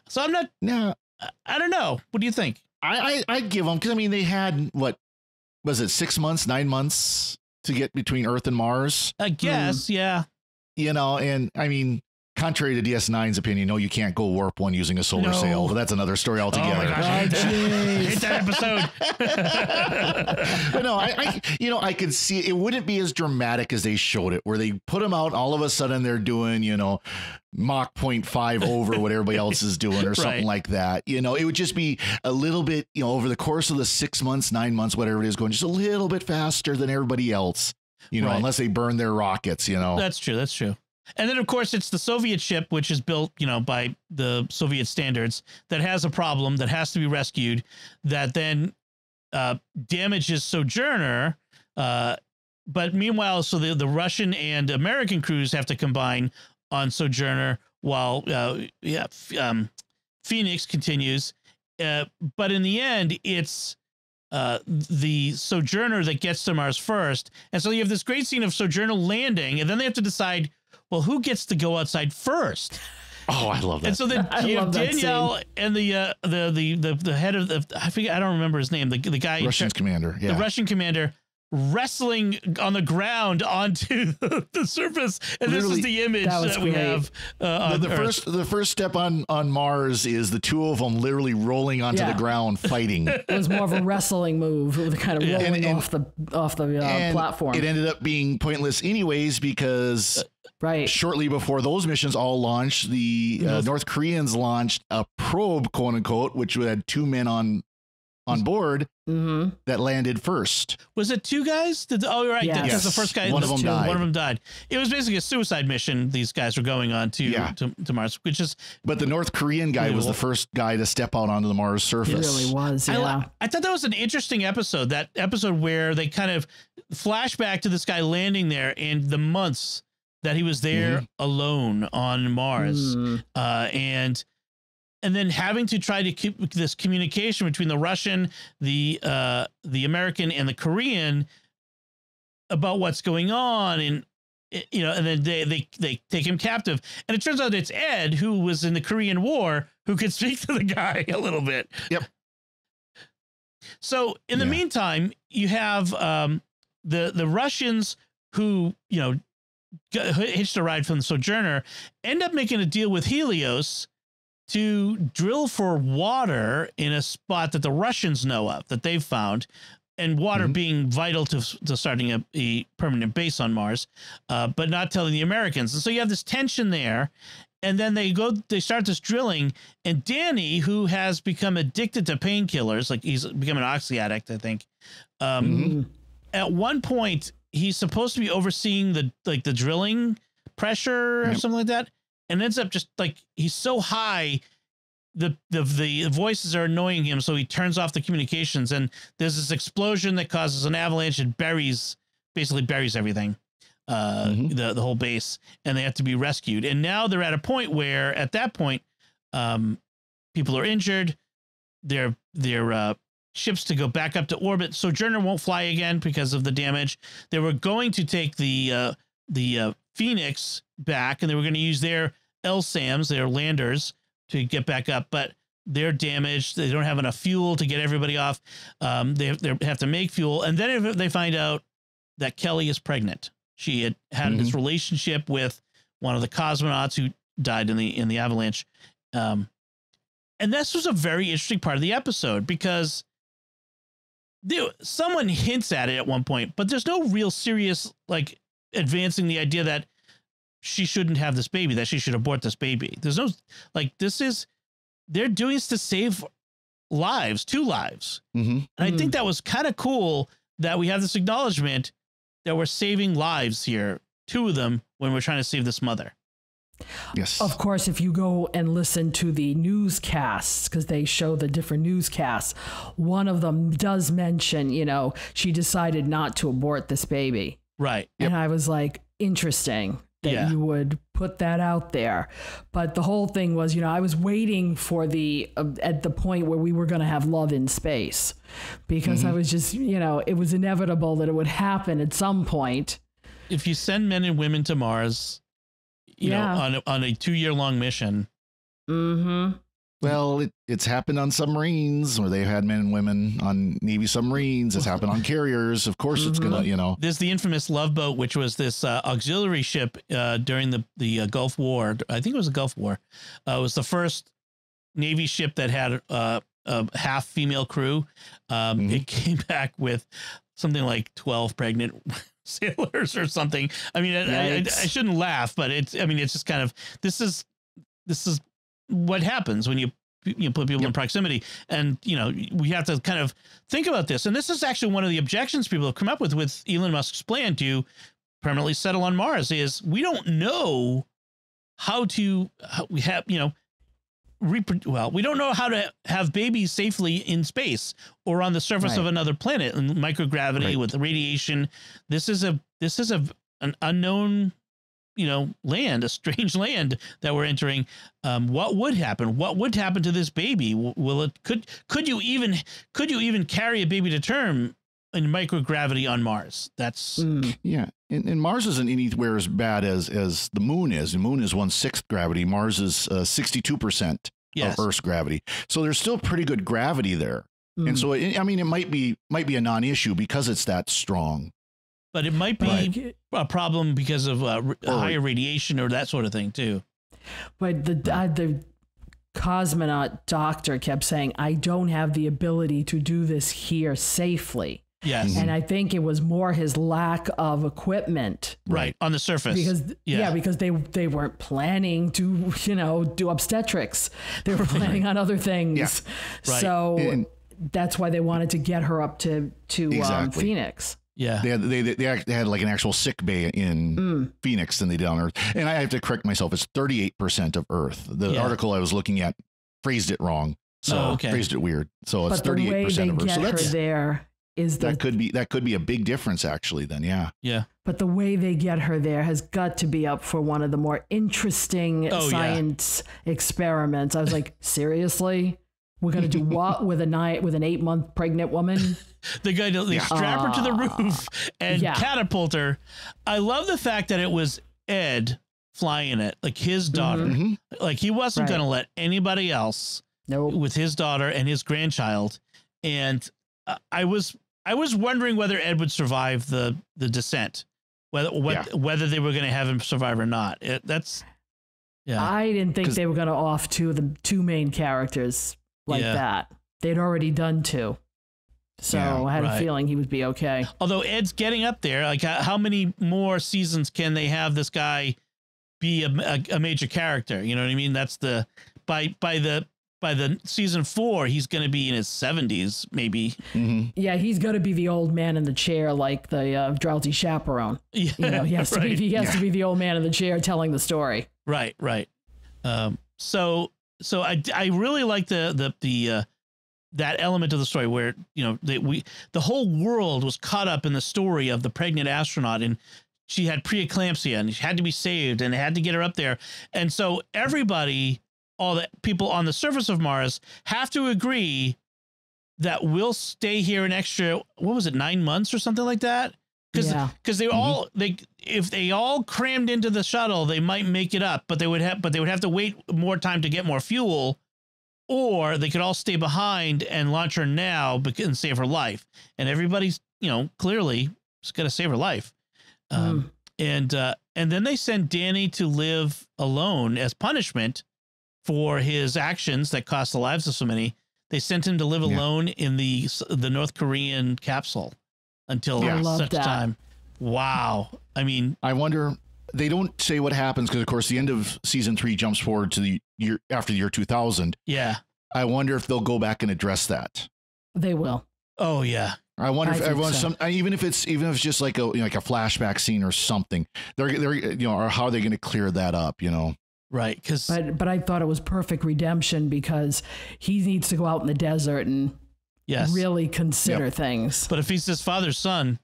Speaker 1: So I'm not.
Speaker 2: no,
Speaker 1: I- I don't know. What do you think?
Speaker 2: I, I I'd give them because I mean they had what was it six months, nine months to get between Earth and Mars,
Speaker 1: I guess, hmm. yeah.
Speaker 2: you know, and I mean. Contrary to DS9's opinion, no, you can't go warp one using a solar
Speaker 1: No.
Speaker 2: sail, but that's another story altogether.
Speaker 1: Oh my gosh, I hate that, I
Speaker 3: jeez. [laughs]
Speaker 1: hate that episode. [laughs]
Speaker 2: but no, I, I, you know, I could see it wouldn't be as dramatic as they showed it, where they put them out. All of a sudden, they're doing, you know, Mach 0.5 over what everybody else is doing, or [laughs] something like that. You know, it would just be a little bit, you know, over the course of the six months, nine months, whatever it is, going just a little bit faster than everybody else. You know,
Speaker 1: Right.
Speaker 2: unless they burn their rockets. You know,
Speaker 1: That's true. That's true. And then, of course, it's the Soviet ship, which is built, you know, by the Soviet standards, that has a problem that has to be rescued. That then uh, damages Sojourner. Uh, but meanwhile, so the the Russian and American crews have to combine on Sojourner, while uh, yeah, um, Phoenix continues. Uh, but in the end, it's uh, the Sojourner that gets to Mars first. And so you have this great scene of Sojourner landing, and then they have to decide, well, who gets to go outside first?
Speaker 2: oh, I love that.
Speaker 1: And so then [laughs]
Speaker 3: I
Speaker 1: you have Danielle and the, uh, the the the the head of the I forget I don't remember his name the the guy in
Speaker 2: Russian's commander. Yeah.
Speaker 1: the Russian commander wrestling on the ground onto [laughs] the surface, and this is the image
Speaker 3: that
Speaker 1: that, we have uh,
Speaker 2: the,
Speaker 1: on
Speaker 2: the
Speaker 1: Earth.
Speaker 2: first the first step on on Mars is the two of them literally rolling onto
Speaker 3: Yeah.
Speaker 2: the ground fighting. [laughs]
Speaker 3: It was more of a wrestling move, with kind of rolling
Speaker 2: And- and-
Speaker 3: off the off the uh,
Speaker 2: and
Speaker 3: platform.
Speaker 2: It ended up being pointless anyways because
Speaker 3: right.
Speaker 2: shortly before those missions all launched, the uh,
Speaker 1: North-
Speaker 2: North Koreans launched a probe, quote unquote, which had two men on on board
Speaker 3: hmm
Speaker 2: that landed first.
Speaker 1: Was it two guys? Did oh right?
Speaker 3: Yes.
Speaker 1: Because the first guy,
Speaker 2: One of them
Speaker 1: two-
Speaker 2: died.
Speaker 1: One of them died. It was basically a suicide mission. These guys were going on to
Speaker 2: Yeah.
Speaker 1: to, to Mars, which is
Speaker 2: But the North Korean guy was the first guy to step out onto the Mars surface.
Speaker 3: It
Speaker 2: surface.
Speaker 3: really was.
Speaker 1: I,
Speaker 3: Yeah.
Speaker 1: li- I thought that was an interesting episode. That episode where they kind of flash back to this guy landing there and the months that he was there
Speaker 2: Mm-hmm.
Speaker 1: alone on Mars,
Speaker 3: Mm.
Speaker 1: uh, and and then having to try to keep this communication between the Russian, the uh, the American, and the Korean about what's going on and. eh, You know, and then they, they they take him captive, and it turns out it's Ed who was in the Korean War who could speak [laughs] to the guy a little bit.
Speaker 2: Yep.
Speaker 1: So in the
Speaker 2: Yeah.
Speaker 1: meantime, you have um, the the Russians who you know hitched a ride from the Sojourner end up making a deal with Helios to drill for water in a spot that the Russians know of that they've found, and water
Speaker 2: Mhm.
Speaker 1: being vital to, to starting a, a permanent base on Mars, uh, but not telling the Americans. And so you have this tension there. And then they go, they start this drilling, and Danny, who has become addicted to painkillers, like he's become an oxy addict, I think. Um,
Speaker 2: Mhm.
Speaker 3: Mm.
Speaker 1: At one point, he's supposed to be overseeing the like the drilling pressure or
Speaker 2: Yep.
Speaker 1: something like that, and ends up just like he's so high the, the the voices are annoying him so he turns off the communications and there's this explosion that causes an avalanche and buries basically buries everything uh
Speaker 2: Mhm.
Speaker 1: the the whole base and they have to be rescued and now they're at a point where at that point um people are injured their their uh ships to go back up to orbit sojourner won't fly again because of the damage they were going to take the uh the uh phoenix back and they were going to use their lsams their landers to get back up, but they're damaged. They don't have enough fuel to get everybody off. Um, they, they have to make fuel. And then if they find out that Kelly is pregnant, she had had this relationship with one of the cosmonauts who died in the in the avalanche. Um, and this was a very interesting part of the episode because there, someone hints at it at one point, but there's no real serious like advancing the idea that she shouldn't have this baby, that she should abort this baby. There's no like this is they're doing this to save lives, two lives.
Speaker 2: Mhm.
Speaker 1: And I
Speaker 3: Mm.
Speaker 1: think that was kind of cool that we have this acknowledgement that we're saving lives here, two of them when we're trying to save this mother.
Speaker 2: Yes.
Speaker 3: Of course, if you go and listen to the newscasts, because they show the different newscasts, one of them does mention, you know, she decided not to abort this baby.
Speaker 1: Right.
Speaker 3: And I was like, interesting that
Speaker 1: Yeah.
Speaker 3: you would put that out there. But the whole thing was, you know, I was waiting for the, uh, at the point where we were going to have love in space because
Speaker 1: Mm-hmm.
Speaker 3: I was just, you know, it was inevitable that it would happen at some point.
Speaker 1: If you send men and women to Mars, you
Speaker 3: Yeah.
Speaker 1: know, on a, on a two year long mission,
Speaker 3: Mm hmm.
Speaker 2: Well, it, it's happened on submarines where they've had men and women on Navy submarines. It's happened on carriers. Of course, it's gonna, you know.
Speaker 1: there's the infamous Love Boat, which was this uh, auxiliary ship uh, during the the uh, Gulf War. I think it was the Gulf War. Uh, it was the first Navy ship that had uh, a half female crew. Um,
Speaker 2: Mhm.
Speaker 1: It came [laughs] back with something like twelve pregnant sailors or something. I mean, I, I, I shouldn't laugh, but it's. I mean, it's just kind of this is this is what happens when you you put people in proximity and you know we have to kind of think about this and this is actually one of the objections people have come up with with Elon Musk's plan to permanently settle on Mars is we don't know how to how we have you know reproduce well we don't know how to have babies safely in space or on the surface of another planet in microgravity
Speaker 2: Right.
Speaker 1: with radiation. This is a this is a an unknown you know land a strange [laughs] land that we're entering. Um, what would happen? What would happen to this baby? Will it could could you even could you even carry a baby to term in microgravity on mars that's
Speaker 3: Mm.
Speaker 2: Yeah, and, and Mars isn't anywhere as bad as as the Moon is. The Moon is one sixth gravity. Mars is sixty two percent of Earth's gravity. So there's still pretty good gravity there.
Speaker 3: Mm.
Speaker 2: And so, it, I mean, it might be might be a non-issue because it's that strong.
Speaker 1: but it might be
Speaker 3: Like,
Speaker 1: a problem because of uh, r- higher radiation or that sort of thing too
Speaker 3: But the uh, the cosmonaut doctor kept saying, "I don't have the ability to do this here safely,"
Speaker 1: yes
Speaker 3: and I think it was more his lack of equipment
Speaker 1: right on the surface
Speaker 3: because
Speaker 1: Yeah.
Speaker 3: yeah. because they they weren't planning to you know do obstetrics they were planning on other things
Speaker 2: Yeah.
Speaker 1: Right.
Speaker 3: so
Speaker 2: And-
Speaker 3: that's why they wanted to get her up to to um, Phoenix
Speaker 1: yeah
Speaker 2: They had they they, they act- they had like an actual sick bay in
Speaker 3: Mm.
Speaker 2: Phoenix than they did on Earth. And I have to correct myself. It's thirty eight percent of Earth. The
Speaker 1: Yeah.
Speaker 2: article I was looking at phrased it wrong. So
Speaker 1: Oh, okay.
Speaker 2: phrased it weird. So it's
Speaker 3: but the
Speaker 2: thirty eight
Speaker 3: way they
Speaker 2: percent of Earth.
Speaker 3: get
Speaker 2: So
Speaker 3: her
Speaker 2: that's
Speaker 3: there is the
Speaker 2: that could be that could be a big difference actually. Then yeah.
Speaker 1: yeah
Speaker 3: but the way they get her there has got to be up for one of the more interesting
Speaker 1: Oh, yeah.
Speaker 3: science experiments i was like [laughs] seriously we're going to do what with a night with an eight month pregnant woman [laughs]
Speaker 1: They got to they strap her to the
Speaker 3: Ah.
Speaker 1: roof and
Speaker 3: Yeah.
Speaker 1: catapult her. I love the fact that it was Ed flying it, like his daughter.
Speaker 2: hmm
Speaker 1: Like he wasn't
Speaker 3: Right.
Speaker 1: going to let anybody else
Speaker 3: nope
Speaker 1: with his daughter and his grandchild. And uh, I was I was wondering whether Ed would survive the the descent, whether whether, whether they were going to have him survive or not. It, that's yeah.
Speaker 3: I didn't think they were going to off two of the two main characters like
Speaker 1: Yeah.
Speaker 3: that. They'd already done two. So
Speaker 2: Yeah,
Speaker 3: I had
Speaker 1: right.
Speaker 3: a feeling he would be okay.
Speaker 1: Although Ed's getting up there, like how, how many more seasons can they have this guy be a, a, a major character? You know what I mean? That's the by by the by the season four, he's going to be in his seventies, maybe.
Speaker 2: hmm
Speaker 3: Yeah, he's going to be the old man in the chair, like the uh, drowsy chaperone. [laughs]
Speaker 1: Yeah,
Speaker 3: You know, he has to be. He has to be the old man in the chair telling the story.
Speaker 1: right, right. Um, so so I I really like the the the uh, that element of the story where you know that we the whole world was caught up in the story of the pregnant astronaut and she had preeclampsia and she had to be saved and they had to get her up there and so everybody all the people on the surface of mars have to agree that we'll stay here an extra what was it nine months or something like that? Because
Speaker 3: Yeah.
Speaker 1: because they all they if they all crammed into the shuttle they might make it up but they would have but they would have to wait more time to get more fuel or they could all stay behind and launch her now and save her life. And everybody's you know clearly is going to save her life. Um, and uh, and then they send Danny to live alone as punishment for his actions that cost the lives of so many. They sent him to live
Speaker 2: Yeah.
Speaker 1: alone in the the North Korean capsule until
Speaker 2: Yeah.
Speaker 1: Such
Speaker 3: that.
Speaker 1: time. Wow. I mean,
Speaker 2: I wonder. They don't say what happens because, of course, the end of season three jumps forward to the year after the year 2000.
Speaker 1: yeah.
Speaker 2: I wonder if they'll go back and address that.
Speaker 3: They will.
Speaker 1: Oh yeah.
Speaker 2: I wonder
Speaker 3: I
Speaker 2: if
Speaker 3: think
Speaker 2: everyone,
Speaker 3: so.
Speaker 2: some, even if it's even if it's just like a you know, like a flashback scene or something, they're they're you know, or how are they going to clear that up? You know,
Speaker 1: Right, because
Speaker 3: But but I thought it was perfect redemption because he needs to go out in the desert and
Speaker 1: yes,
Speaker 3: really consider
Speaker 2: Yep.
Speaker 3: things.
Speaker 1: but if he's his father's son,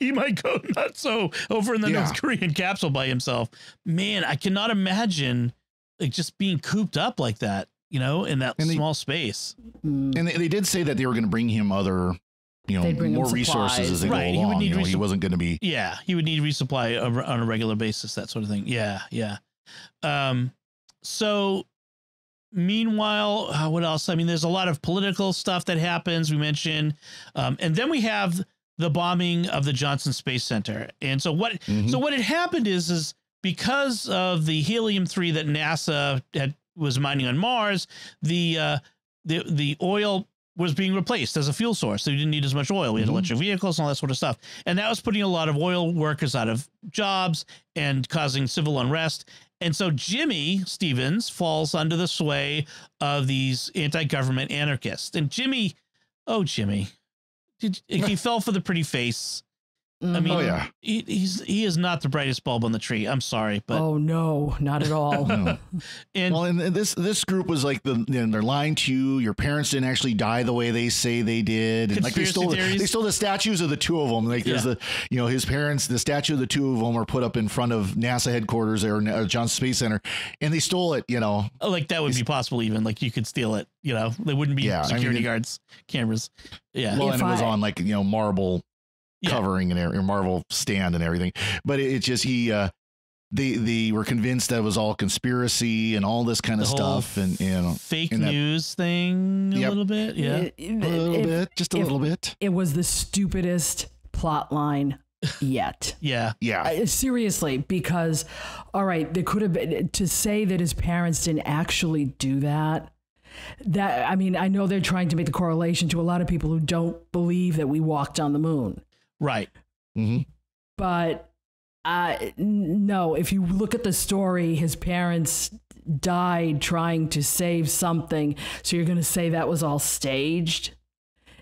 Speaker 1: he might go [laughs] nuts. So over in the
Speaker 2: Yeah.
Speaker 1: North Korean capsule by himself, man, I cannot imagine like just being cooped up like that. You know, in that
Speaker 2: And they-
Speaker 1: small space.
Speaker 3: Mm.
Speaker 2: And they, they did say that they were going to bring him other, you know,
Speaker 3: bring
Speaker 2: more resources as they
Speaker 1: Right, he
Speaker 2: go
Speaker 1: would
Speaker 2: along.
Speaker 1: need
Speaker 2: you know, he wasn't going to be.
Speaker 1: Yeah, he would need resupply on a regular basis, that sort of thing. Yeah, yeah. Um, so meanwhile, uh, what else? I mean, there's a lot of political stuff that happens. We mentioned, um, and then we have the bombing of the Johnson Space Center. And so what?
Speaker 2: Mhm.
Speaker 1: So what had happened is, is because of the helium three that NASA had was mining on Mars, the uh, the the oil was being replaced as a fuel source. So you didn't need as much oil. We had
Speaker 2: Mhm.
Speaker 1: electric vehicles and all that sort of stuff, and that was putting a lot of oil workers out of jobs and causing civil unrest. And so Jimmy Stevens falls under the sway of these anti-government anarchists. And Jimmy, oh Jimmy, he fell for the pretty face. I mean,
Speaker 2: Oh, yeah.
Speaker 1: he, he's he is not the brightest bulb on the tree. I'm sorry, but
Speaker 3: oh no, not at all.
Speaker 2: No. [laughs]
Speaker 1: and
Speaker 2: Well, and this this group was like the you know, they're lying to you. Your parents didn't actually die the way they say they did. And like they
Speaker 1: Conspiracy
Speaker 2: stole the,
Speaker 1: theories.
Speaker 2: they stole the statues of the two of them. Like there's
Speaker 1: Yeah.
Speaker 2: the you know his parents. The statue of the two of them are put up in front of NASA headquarters or uh, Johnson Space Center, and they stole it. You know,
Speaker 1: like that would be possible. Even like you could steal it. You know, there wouldn't be
Speaker 2: Yeah, I
Speaker 1: security
Speaker 2: mean,
Speaker 1: guards, cameras. Yeah,
Speaker 2: well,
Speaker 3: If
Speaker 2: and it was
Speaker 3: I-
Speaker 2: on like you know marble
Speaker 1: Yeah.
Speaker 2: covering and every, marble stand and everything. But it, it's just he. uh they, they were convinced that it was all conspiracy and all this kind
Speaker 1: the
Speaker 2: of stuff and you know
Speaker 1: fake
Speaker 2: and that-
Speaker 1: news thing a
Speaker 2: Yep.
Speaker 1: little bit. Yeah,
Speaker 3: It,
Speaker 2: a little
Speaker 3: it-
Speaker 2: bit just a
Speaker 3: if-
Speaker 2: little bit
Speaker 3: it was the stupidest plot line [laughs] yet.
Speaker 1: yeah,
Speaker 2: yeah
Speaker 3: Uh, seriously, because all right, there could have been to say that his parents didn't actually do that. That I mean, I know they're trying to make the correlation to a lot of people who don't believe that we walked on the moon,
Speaker 1: right.
Speaker 2: hmm
Speaker 3: but uh, no. If you look at the story, his parents died trying to save something. So you're going to say that was all staged.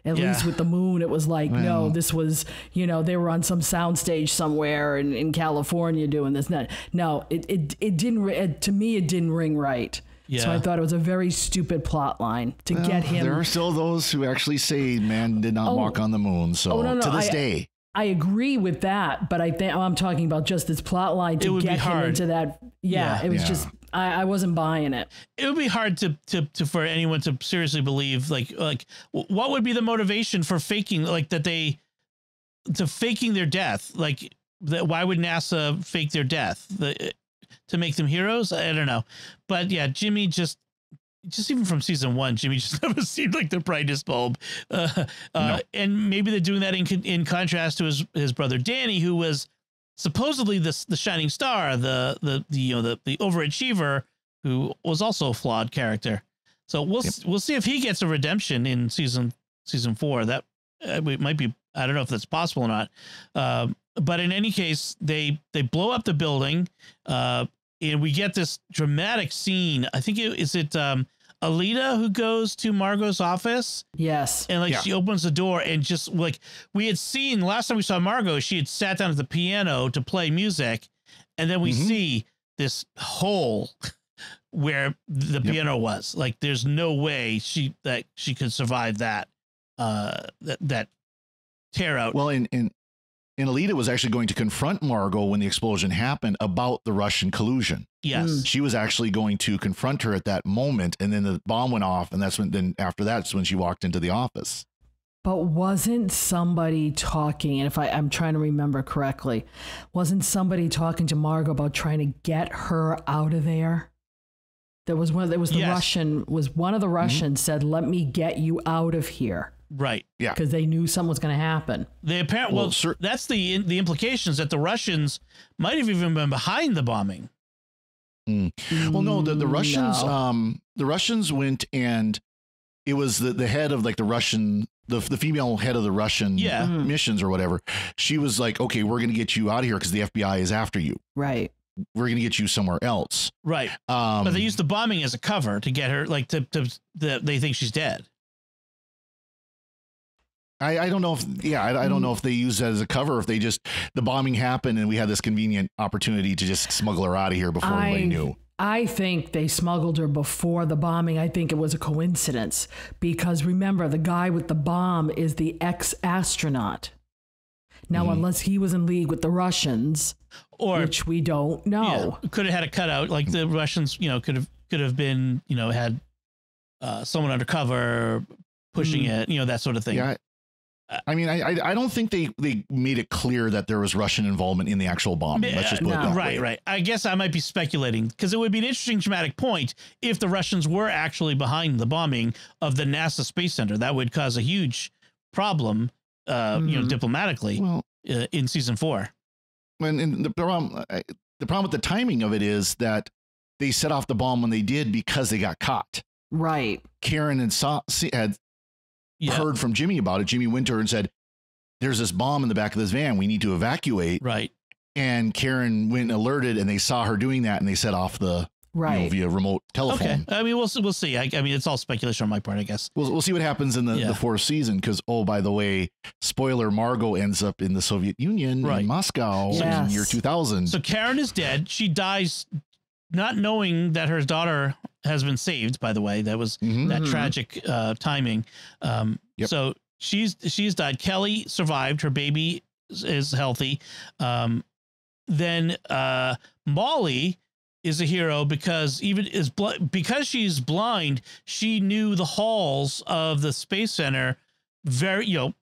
Speaker 3: At
Speaker 1: Yeah.
Speaker 3: least with the moon, it was like, no, this was, you know, they were on some soundstage somewhere in, in California doing this. No, no it, it, it didn't, it, to me, it didn't ring right.
Speaker 1: Yeah.
Speaker 3: So I thought it was a very stupid plot line to
Speaker 2: Well,
Speaker 3: get him.
Speaker 2: There are still those who actually say man did not
Speaker 3: Oh.
Speaker 2: walk on the moon. So
Speaker 3: Oh, no, no,
Speaker 2: to this
Speaker 3: I-
Speaker 2: day,
Speaker 3: I agree with that, but I think I'm talking about just this plot line to get him into that. Yeah,
Speaker 1: Yeah.
Speaker 3: it was
Speaker 2: Yeah.
Speaker 3: just I, I wasn't buying it.
Speaker 1: it would be hard to, to to for anyone to seriously believe like like what would be the motivation for faking like that they to faking their death like that why would NASA fake their death the, to make them heroes I don't know but yeah Jimmy just just even from season one Jimmy [laughs] just never seemed like the brightest bulb uh, uh,
Speaker 2: No.
Speaker 1: and maybe they're doing that in in contrast to his his brother Danny who was supposedly the the shining star, the the, the you know the the overachiever who was also a flawed character. So we'll
Speaker 2: Yep.
Speaker 1: we'll see if he gets a redemption in season season four. That uh, it might be. I don't know if that's possible or not. Um, but in any case, they they blow up the building, uh, and we get this dramatic scene. I think it is it um, Aleida who goes to Margo's office
Speaker 3: Yes.
Speaker 1: and like
Speaker 2: Yeah.
Speaker 1: she opens the door and just like we had seen last time we saw Margo, she had sat down at the piano to play music, and then we
Speaker 2: Mhm.
Speaker 1: see this hole [laughs] where the
Speaker 2: Yep.
Speaker 1: piano was. Like there's no way she that she could survive that uh that that tear out.
Speaker 2: well, and and and Aleida was actually going to confront Margo when the explosion happened about the Russian collusion.
Speaker 1: yes.
Speaker 3: Mm.
Speaker 2: She was actually going to confront her at that moment, and then the bomb went off, and that's when then after that's when she walked into the office.
Speaker 3: But wasn't somebody talking, and if I, I'm trying to remember correctly, wasn't somebody talking to Margo about trying to get her out of there? There was one. There was the
Speaker 1: Yes.
Speaker 3: Russian. Was one of the Russians said, "Let me get you out of here,"
Speaker 1: Right.
Speaker 2: Yeah.
Speaker 3: because they knew something was going to happen.
Speaker 1: The apparent well,
Speaker 2: Well, cer-
Speaker 1: that's the the implications that the Russians might have even been behind the bombing.
Speaker 2: Well, no, the, the
Speaker 3: Mm,
Speaker 2: Russians,
Speaker 3: no.
Speaker 2: um, the Russians went and it was the, the head of like the Russian, the, the female head of the Russian
Speaker 1: Yeah.
Speaker 3: Mhm.
Speaker 2: missions or whatever. She was like, okay, we're going to get you out of here because the FBI is after you.
Speaker 3: right.
Speaker 2: We're going to get you somewhere else.
Speaker 1: Right.
Speaker 2: Um,
Speaker 1: but they used the bombing as a cover to get her like to to, the they think she's dead.
Speaker 2: I, I don't know if, yeah, I, I don't
Speaker 3: Mm.
Speaker 2: know if they used that as a cover, if they just, the bombing happened and we had this convenient opportunity to just smuggle her out of here before
Speaker 3: I-
Speaker 2: anybody knew.
Speaker 3: I think they smuggled her before the bombing. I think it was a coincidence because remember, the guy with the bomb is the ex astronaut. Now,
Speaker 1: Mm-hmm.
Speaker 3: unless he was in league with the Russians,
Speaker 1: Or
Speaker 3: which we don't know.
Speaker 1: yeah, could have had a cutout like the Russians, you know, could have could have been, you know, had uh, someone undercover pushing
Speaker 3: Mm.
Speaker 1: it, you know, that sort of thing.
Speaker 2: Yeah. I, I mean, I, I I don't think they they made it clear that there was Russian involvement in the actual bomb. Let's just put
Speaker 3: no.
Speaker 2: it that
Speaker 1: right,
Speaker 2: way.
Speaker 1: right. I guess I might be speculating because it would be an interesting dramatic point if the Russians were actually behind the bombing of the NASA Space Center. That would cause a huge problem, uh, you know,
Speaker 3: Mhm.
Speaker 1: diplomatically
Speaker 2: Well,
Speaker 1: uh, in season four.
Speaker 2: when and the problem the problem with the timing of it is that they set off the bomb when they did because they got caught.
Speaker 3: Right.
Speaker 2: Karen and saw, see- had
Speaker 1: Yeah,
Speaker 2: heard from Jimmy about it. Jimmy Winter and said, "There's this bomb in the back of this van. We need to evacuate."
Speaker 1: right.
Speaker 2: And Karen went and alerted, and they saw her doing that, and they set off the you know,
Speaker 3: Right.
Speaker 2: via remote telephone.
Speaker 1: Okay. I mean, we'll we'll see. I, I mean, it's all speculation on my part, I guess.
Speaker 2: We'll, we'll see what happens in the,
Speaker 1: Yeah.
Speaker 2: the fourth season because, oh, by the way, spoiler, Margo ends up in the Soviet Union
Speaker 1: Right.
Speaker 2: in Moscow in
Speaker 3: Yes.
Speaker 2: year 2000.
Speaker 1: So Karen is dead. She dies not knowing that her daughter has been saved. By the way, that was
Speaker 2: Mhm.
Speaker 1: that
Speaker 3: Mhm.
Speaker 1: tragic uh, timing. Um,
Speaker 2: Yep.
Speaker 1: So she's she's died. Kelly survived. Her baby is, is healthy. Um, then uh, Molly is a hero because even is bl- because she's blind, she knew the halls of the space center very you know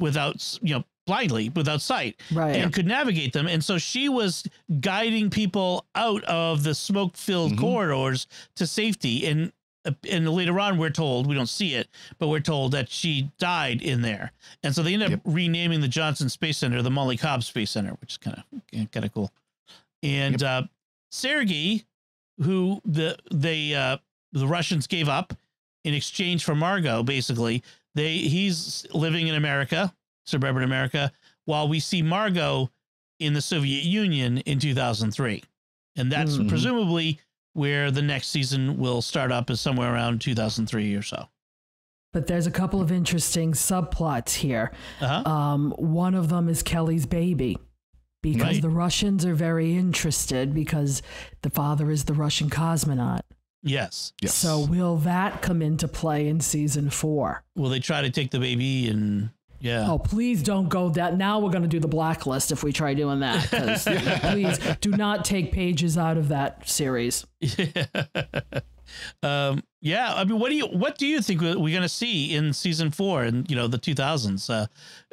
Speaker 1: without you know blindly without sight
Speaker 3: Right.
Speaker 1: and could navigate them. And so she was guiding people out of the smoke filled
Speaker 2: Mhm.
Speaker 1: corridors to safety. And uh, and later on, we're told we don't see it, but we're told that she died in there. And so they ended up renaming the Johnson Space Center the Molly Cobb Space Center, which is kind of kind of cool. And uh, Sergei, who the they uh, the Russians gave up in exchange for Margo, basically they he's living in America, suburban America, while we see Margo in the Soviet Union in 2003. And that's
Speaker 3: Mhm.
Speaker 1: presumably where the next season will start up is somewhere around 2003 or so.
Speaker 3: But there's a couple of interesting subplots here.
Speaker 1: Uh-huh.
Speaker 3: Um, one of them is Kelly's baby. Because
Speaker 1: Right.
Speaker 3: the Russians are very interested because the father is the Russian cosmonaut.
Speaker 1: yes.
Speaker 2: yes.
Speaker 3: So will that come into play in season four?
Speaker 1: Will they try to take the baby and yeah.
Speaker 3: Oh, please don't go that. Now we're going to do the blacklist if we try doing that. 'cause [laughs] please do not take pages out of that series. [laughs]
Speaker 1: um, yeah. I mean, what do you what do you think we're going to see in season four and you know the 2000s? Uh,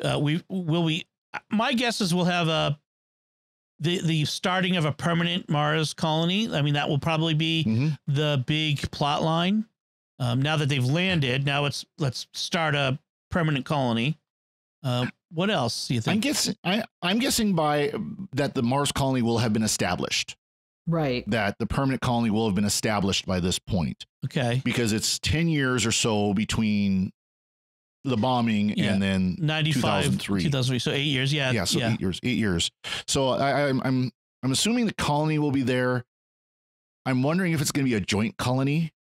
Speaker 1: uh, we will we. My guess is we'll have a the the starting of a permanent Mars colony. I mean, that will probably be
Speaker 2: Mhm.
Speaker 1: the big plot line. Um, now that they've landed, now it's let's start a permanent colony. Um, what else do you think?
Speaker 2: I'm guessing. I, I'm guessing by that the Mars colony will have been established.
Speaker 3: Right.
Speaker 2: That the permanent colony will have been established by this point
Speaker 1: okay,
Speaker 2: because it's ten years or so between the bombing
Speaker 1: Yeah.
Speaker 2: and then
Speaker 1: 95,
Speaker 2: 2003.
Speaker 1: 2003. So eight years. Yeah.
Speaker 2: yeah, so
Speaker 1: yeah.
Speaker 2: eight years. Eight years. So I, I'm I'm I'm assuming the colony will be there. I'm wondering if it's going to be a joint colony.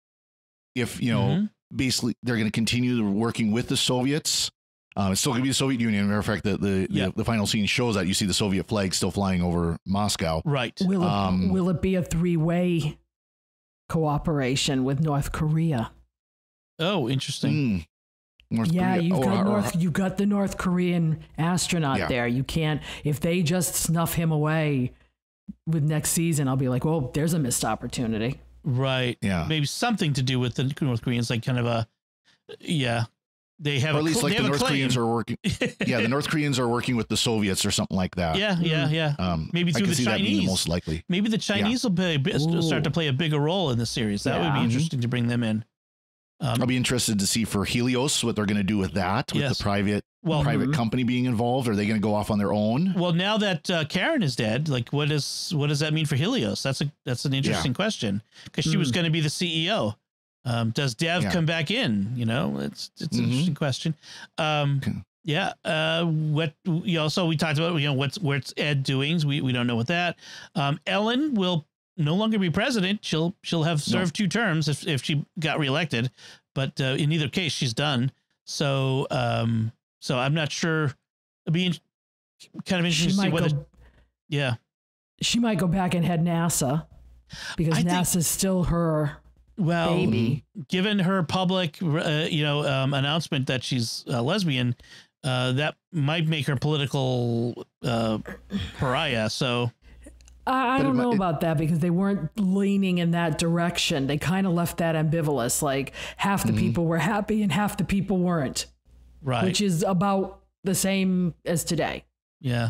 Speaker 2: If you know,
Speaker 1: Mhm.
Speaker 2: basically they're going to continue working with the Soviets. Um, it's still going to be the Soviet Union. Matter of fact, the the,
Speaker 1: Yep.
Speaker 2: the the final scene shows that you see the Soviet flag still flying over Moscow.
Speaker 1: Right.
Speaker 3: Will it,
Speaker 2: Um,
Speaker 3: will it be a three way cooperation with North Korea?
Speaker 1: Oh, interesting.
Speaker 2: Mm. North
Speaker 3: yeah,
Speaker 2: Korea.
Speaker 3: you've
Speaker 2: Oh,
Speaker 3: got
Speaker 2: or-
Speaker 3: North you've got the North Korean astronaut
Speaker 2: Yeah.
Speaker 3: there. You can't if they just snuff him away with next season, I'll be like, "Oh, there's a missed opportunity."
Speaker 1: Right.
Speaker 2: Yeah.
Speaker 1: Maybe something to do with the North Koreans, like kind of a, yeah, they have
Speaker 2: or
Speaker 1: a
Speaker 2: at least
Speaker 1: cl-
Speaker 2: like the
Speaker 1: have a
Speaker 2: North Koreans are working. [laughs] Yeah, the North Koreans are working with the Soviets or something like that.
Speaker 1: yeah, yeah,
Speaker 3: Mm.
Speaker 1: yeah.
Speaker 2: Um,
Speaker 1: Maybe
Speaker 2: I
Speaker 1: through
Speaker 2: can
Speaker 1: the
Speaker 2: see that being the
Speaker 1: Chinese.
Speaker 2: most likely.
Speaker 1: Maybe the Chinese will play, a start to play a bigger role in the series. That would
Speaker 3: Yeah.
Speaker 1: be
Speaker 3: Mhm.
Speaker 1: interesting to bring them in. Um,
Speaker 2: I'll be interested to see for Helios what they're going to do with that, with
Speaker 1: Yes.
Speaker 2: the private
Speaker 1: well,
Speaker 2: private
Speaker 3: Mhm.
Speaker 2: company being involved. Are they going to go off on their own?
Speaker 1: well, now that uh, Karen is dead, like what is what does that mean for Helios? That's a that's an interesting question because she was
Speaker 3: Mm.
Speaker 1: going to be the CEO. Um, does Dev
Speaker 2: Yeah.
Speaker 1: come back in? You know, it's it's an
Speaker 2: Mhm.
Speaker 1: interesting question. Um,
Speaker 2: Okay.
Speaker 1: yeah. Uh, what you also we talked about you know what's what's Ed doing? We we don't know what that. Um, Ellen will no longer be president. She'll she'll have
Speaker 2: No.
Speaker 1: served two terms if if she got reelected, but uh, in either case she's done. So um so I'm not sure. It'd be in- kind of interesting
Speaker 3: She
Speaker 1: to see
Speaker 3: might
Speaker 1: whether
Speaker 3: go
Speaker 1: yeah
Speaker 3: she might go back and head NASA. because
Speaker 1: I think-
Speaker 3: NASA's still her
Speaker 1: Well,
Speaker 3: baby.
Speaker 1: given her public, uh, you know, um, announcement that she's a lesbian, uh, that might make her political uh, pariah. So
Speaker 3: I, I don't
Speaker 2: mi-
Speaker 3: know
Speaker 2: it-
Speaker 3: about that because they weren't leaning in that direction. They kind of left that ambivalent. Like half
Speaker 2: Mm-hmm.
Speaker 3: the people were happy and half the people weren't,
Speaker 1: right,
Speaker 3: which is about the same as today.
Speaker 1: yeah,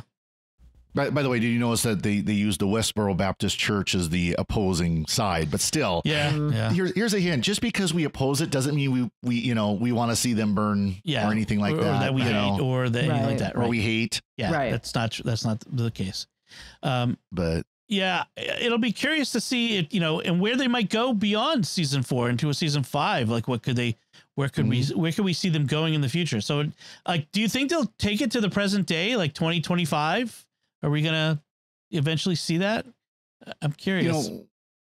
Speaker 2: By, by the way, did you notice that they, they used the Westboro Baptist Church as the opposing side? But still,
Speaker 1: yeah, yeah.
Speaker 2: here's here's a hint. Just because we oppose it doesn't mean we, we you know we want to see them burn
Speaker 1: Yeah,
Speaker 2: or anything like
Speaker 1: or,
Speaker 2: that.
Speaker 1: or that we hate,
Speaker 2: know,
Speaker 1: or that anything like
Speaker 3: Right.
Speaker 1: that.
Speaker 2: or
Speaker 1: Right?
Speaker 2: we hate.
Speaker 1: yeah,
Speaker 3: Right.
Speaker 1: that's not that's not the case. Um,
Speaker 2: But
Speaker 1: yeah, it'll be curious to see it, you know, and where they might go beyond season four into a season five. Like, what could they? Where could we? Where could we see them going in the future? So, like, do you think they'll take it to the present day, like twenty twenty five? Are we gonna eventually see that? I'm curious.
Speaker 2: you know,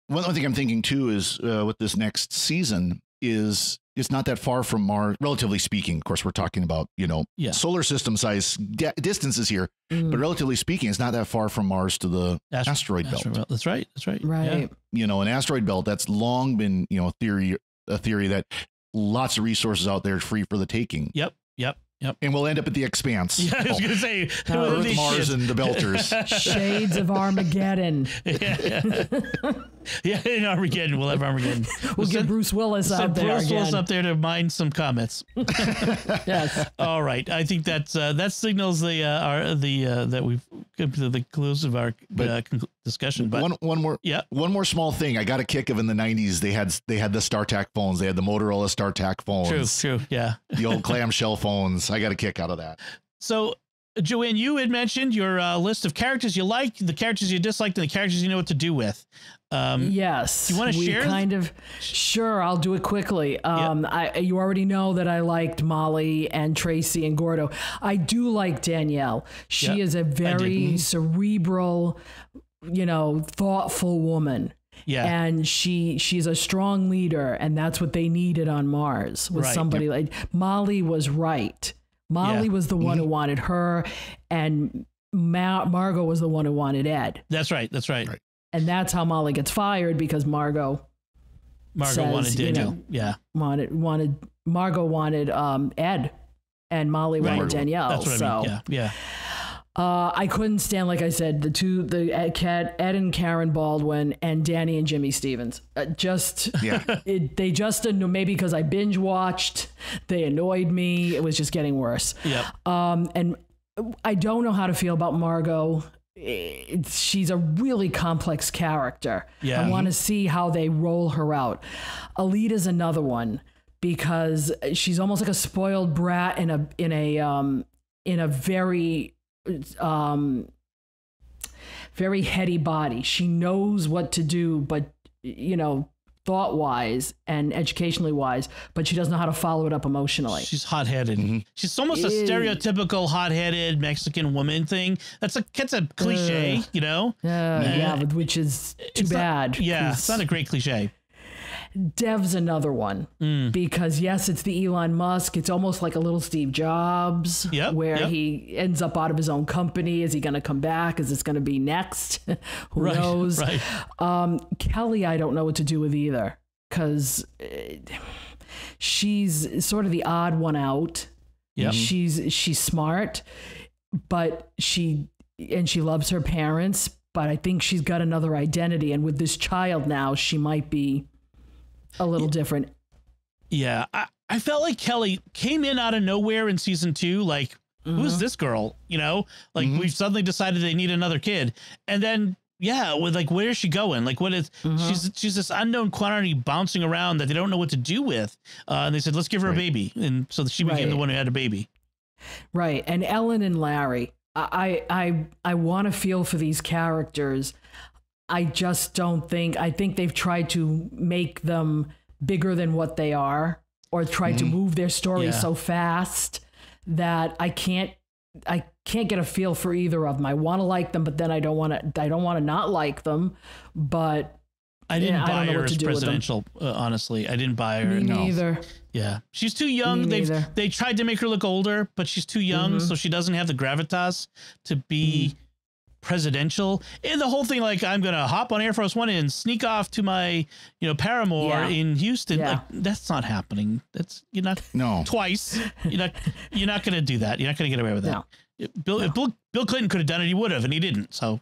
Speaker 2: one one thing I'm thinking too is uh, with this next season is it's not that far from Mars, relatively speaking. Of course, we're talking about you know
Speaker 1: Yeah.
Speaker 2: solar system size di- distances here,
Speaker 3: Mm,
Speaker 2: but relatively speaking, it's not that far from Mars to the
Speaker 1: Astro-
Speaker 2: asteroid belt.
Speaker 1: Asteroid belt. That's right. That's right. Yeah.
Speaker 3: right.
Speaker 2: You know, an asteroid belt that's long been you know a theory a theory that lots of resources out there free for the taking,
Speaker 1: Yep. Yep. Yep.
Speaker 2: and we'll end up at the expanse.
Speaker 1: Yeah, I was gonna say
Speaker 3: Oh,
Speaker 2: Earth,
Speaker 1: these
Speaker 2: Mars,
Speaker 1: kids-
Speaker 2: and the Belters. [laughs]
Speaker 3: Shades of Armageddon.
Speaker 1: yeah, [laughs] yeah, in Armageddon, we'll have Armageddon.
Speaker 3: We'll get
Speaker 1: send-
Speaker 3: Bruce Willis
Speaker 1: send
Speaker 3: out there
Speaker 1: Bruce Willis up there to mine some comments. [laughs]
Speaker 3: Yes.
Speaker 1: All right, I think that's uh, that signals the uh, our the uh, that we've come to the close of our
Speaker 2: But-
Speaker 1: uh, conclu- discussion. But
Speaker 2: one one more
Speaker 1: yeah,
Speaker 2: one more small thing. I got a kick of in the '90s. They had they had the StarTAC phones. They had the Motorola StarTAC phones.
Speaker 1: true, true, yeah.
Speaker 2: The old [laughs] clamshell phones. I got a kick out of that.
Speaker 1: So, Joanne, you had mentioned your uh, list of characters you like, the characters you disliked, and the characters you know what to do with. Um,
Speaker 3: Yes.
Speaker 1: you wanna
Speaker 3: we
Speaker 1: share?
Speaker 3: Kind of. Sure, I'll do it quickly. Um, I you already know that I liked Molly and Tracy and Gordo. I do like Danielle. She
Speaker 1: Yeah,
Speaker 3: is a very cerebral, you know, thoughtful woman.
Speaker 1: yeah,
Speaker 3: And she she's a strong leader, and that's what they needed on Mars was
Speaker 1: Right.
Speaker 3: somebody like Molly was right. Molly
Speaker 1: Yeah. Mm-hmm.
Speaker 3: was the one who wanted her, and Ma- Margo was the one who wanted Ed.
Speaker 1: that's right, that's right.
Speaker 2: Right.
Speaker 3: And that's how Molly gets fired because Margo
Speaker 1: Margo
Speaker 3: says,
Speaker 1: wanted
Speaker 3: you know,
Speaker 1: yeah,
Speaker 3: wanted wanted Margo wanted um, Ed, and Molly
Speaker 1: Right.
Speaker 3: wanted Danielle.
Speaker 1: that's what
Speaker 3: so
Speaker 1: I mean. Yeah, yeah.
Speaker 3: Uh, I couldn't stand, like I said, the two the Ed, Cat, Ed and Karen Baldwin and Danny and Jimmy Stevens. Uh, just
Speaker 2: Yeah. [laughs]
Speaker 3: it, they just maybe because I binge watched, they annoyed me. It was just getting worse.
Speaker 1: Yep.
Speaker 3: Um, and I don't know how to feel about Margo. It's, she's a really complex character.
Speaker 1: Yeah.
Speaker 3: I want to see how they roll her out. Aleida's another one because she's almost like a spoiled brat in a in a um in a very um very heady body. She knows what to do, but you know, thought wise and educationally wise, but she doesn't know how to follow it up emotionally.
Speaker 1: She's hot headed. She's almost a stereotypical hot headed Mexican woman thing. That's a that's a cliche, you know.
Speaker 3: Uh, yeah, but- which is too
Speaker 1: It's not-
Speaker 3: bad.
Speaker 1: yeah,
Speaker 3: 'cause
Speaker 1: it's not a great cliche.
Speaker 3: Dev's another one
Speaker 1: Mm.
Speaker 3: because yes, it's the Elon Musk. It's almost like a little Steve Jobs,
Speaker 1: Yep,
Speaker 3: where
Speaker 1: yep.
Speaker 3: he ends up out of his own company. Is he going to come back? Is this going to be next? [laughs] Who
Speaker 1: Right,
Speaker 3: knows?
Speaker 1: right.
Speaker 3: Um, Kelly, I don't know what to do with either because she's sort of the odd one out.
Speaker 1: Yep.
Speaker 3: She's she's smart, but she and she loves her parents. But I think she's got another identity, and with this child now, she might be a little different.
Speaker 1: Yeah, I, I felt like Kelly came in out of nowhere in season two. Like, who's mm-hmm. this girl? You know, like mm-hmm. we've suddenly decided they need another kid, and then yeah, with like where is she going? Like, what is mm-hmm. she's she's this unknown quantity bouncing around that they don't know what to do with. Uh, and they said, let's give her a baby, and so she became
Speaker 3: Right.
Speaker 1: the one who had a baby.
Speaker 3: Right. And Ellen and Larry, I I I want to feel for these characters. I just don't think I think they've tried to make them bigger than what they are or tried to move their story
Speaker 1: Yeah.
Speaker 3: so fast that I can't I can't get a feel for either of them. I want to like them, but then I don't want to I don't want to not like them, but
Speaker 1: I didn't
Speaker 3: Yeah, I don't
Speaker 1: buy
Speaker 3: know
Speaker 1: her
Speaker 3: what to
Speaker 1: as
Speaker 3: do
Speaker 1: presidential. Uh, honestly, I didn't buy her.
Speaker 3: me
Speaker 1: No.
Speaker 3: neither.
Speaker 1: Yeah, she's too young. They they tried to make her look older, but she's too young,
Speaker 3: Mhm.
Speaker 1: so she doesn't have the gravitas to be presidential and the whole thing like i'm gonna hop on air force one and sneak off to my you know paramour
Speaker 3: Yeah.
Speaker 1: in houston
Speaker 3: Yeah.
Speaker 1: like that's not happening that's you're not
Speaker 2: No.
Speaker 1: twice you're not you're not gonna do that you're not gonna get away with that
Speaker 3: No.
Speaker 1: bill if bill, bill clinton could have done it he would have and he didn't so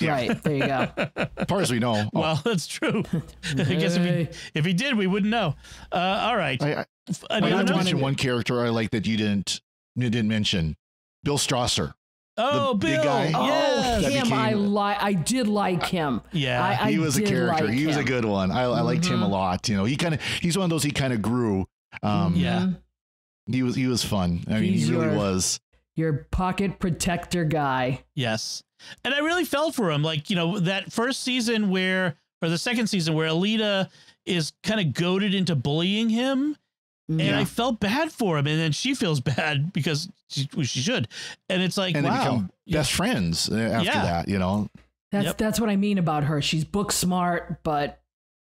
Speaker 2: Yeah.
Speaker 3: Right. There you go.
Speaker 2: As far as we know. Oh, [laughs]
Speaker 1: well that's true [laughs] i guess if he, if he did we wouldn't know uh all right
Speaker 2: I, I,
Speaker 1: F-
Speaker 2: I
Speaker 1: another
Speaker 2: have to mention one character I like that you didn't you didn't mention. Bill Strasser.
Speaker 1: Oh
Speaker 2: big
Speaker 1: bill
Speaker 2: guy.
Speaker 3: Oh,
Speaker 1: yes.
Speaker 2: That
Speaker 3: him! I
Speaker 2: became-
Speaker 3: like. I did like him.
Speaker 1: yeah
Speaker 3: I, I
Speaker 2: he was a character.
Speaker 3: like
Speaker 2: he was a good one. I, I liked him a
Speaker 3: Mhm.
Speaker 2: lot. You know, he kind of he's one of those he kind of grew. Um,
Speaker 1: Yeah.
Speaker 3: Mhm.
Speaker 2: he was he was fun. I mean,
Speaker 3: He's
Speaker 2: he really
Speaker 3: your-
Speaker 2: was.
Speaker 3: Your pocket protector guy.
Speaker 1: Yes. And I really felt for him. Like, you know, that first season where, or the second season where Aleida is kind of goaded into bullying him. And
Speaker 3: Yeah.
Speaker 1: I felt bad for him. And then she feels [laughs] bad because she, she should. And it's like,
Speaker 2: And they
Speaker 1: wow.
Speaker 2: become best friends uh, after
Speaker 1: Yeah.
Speaker 2: that. You know,
Speaker 3: That's
Speaker 1: Yep.
Speaker 3: that's what I mean about her. She's book smart, but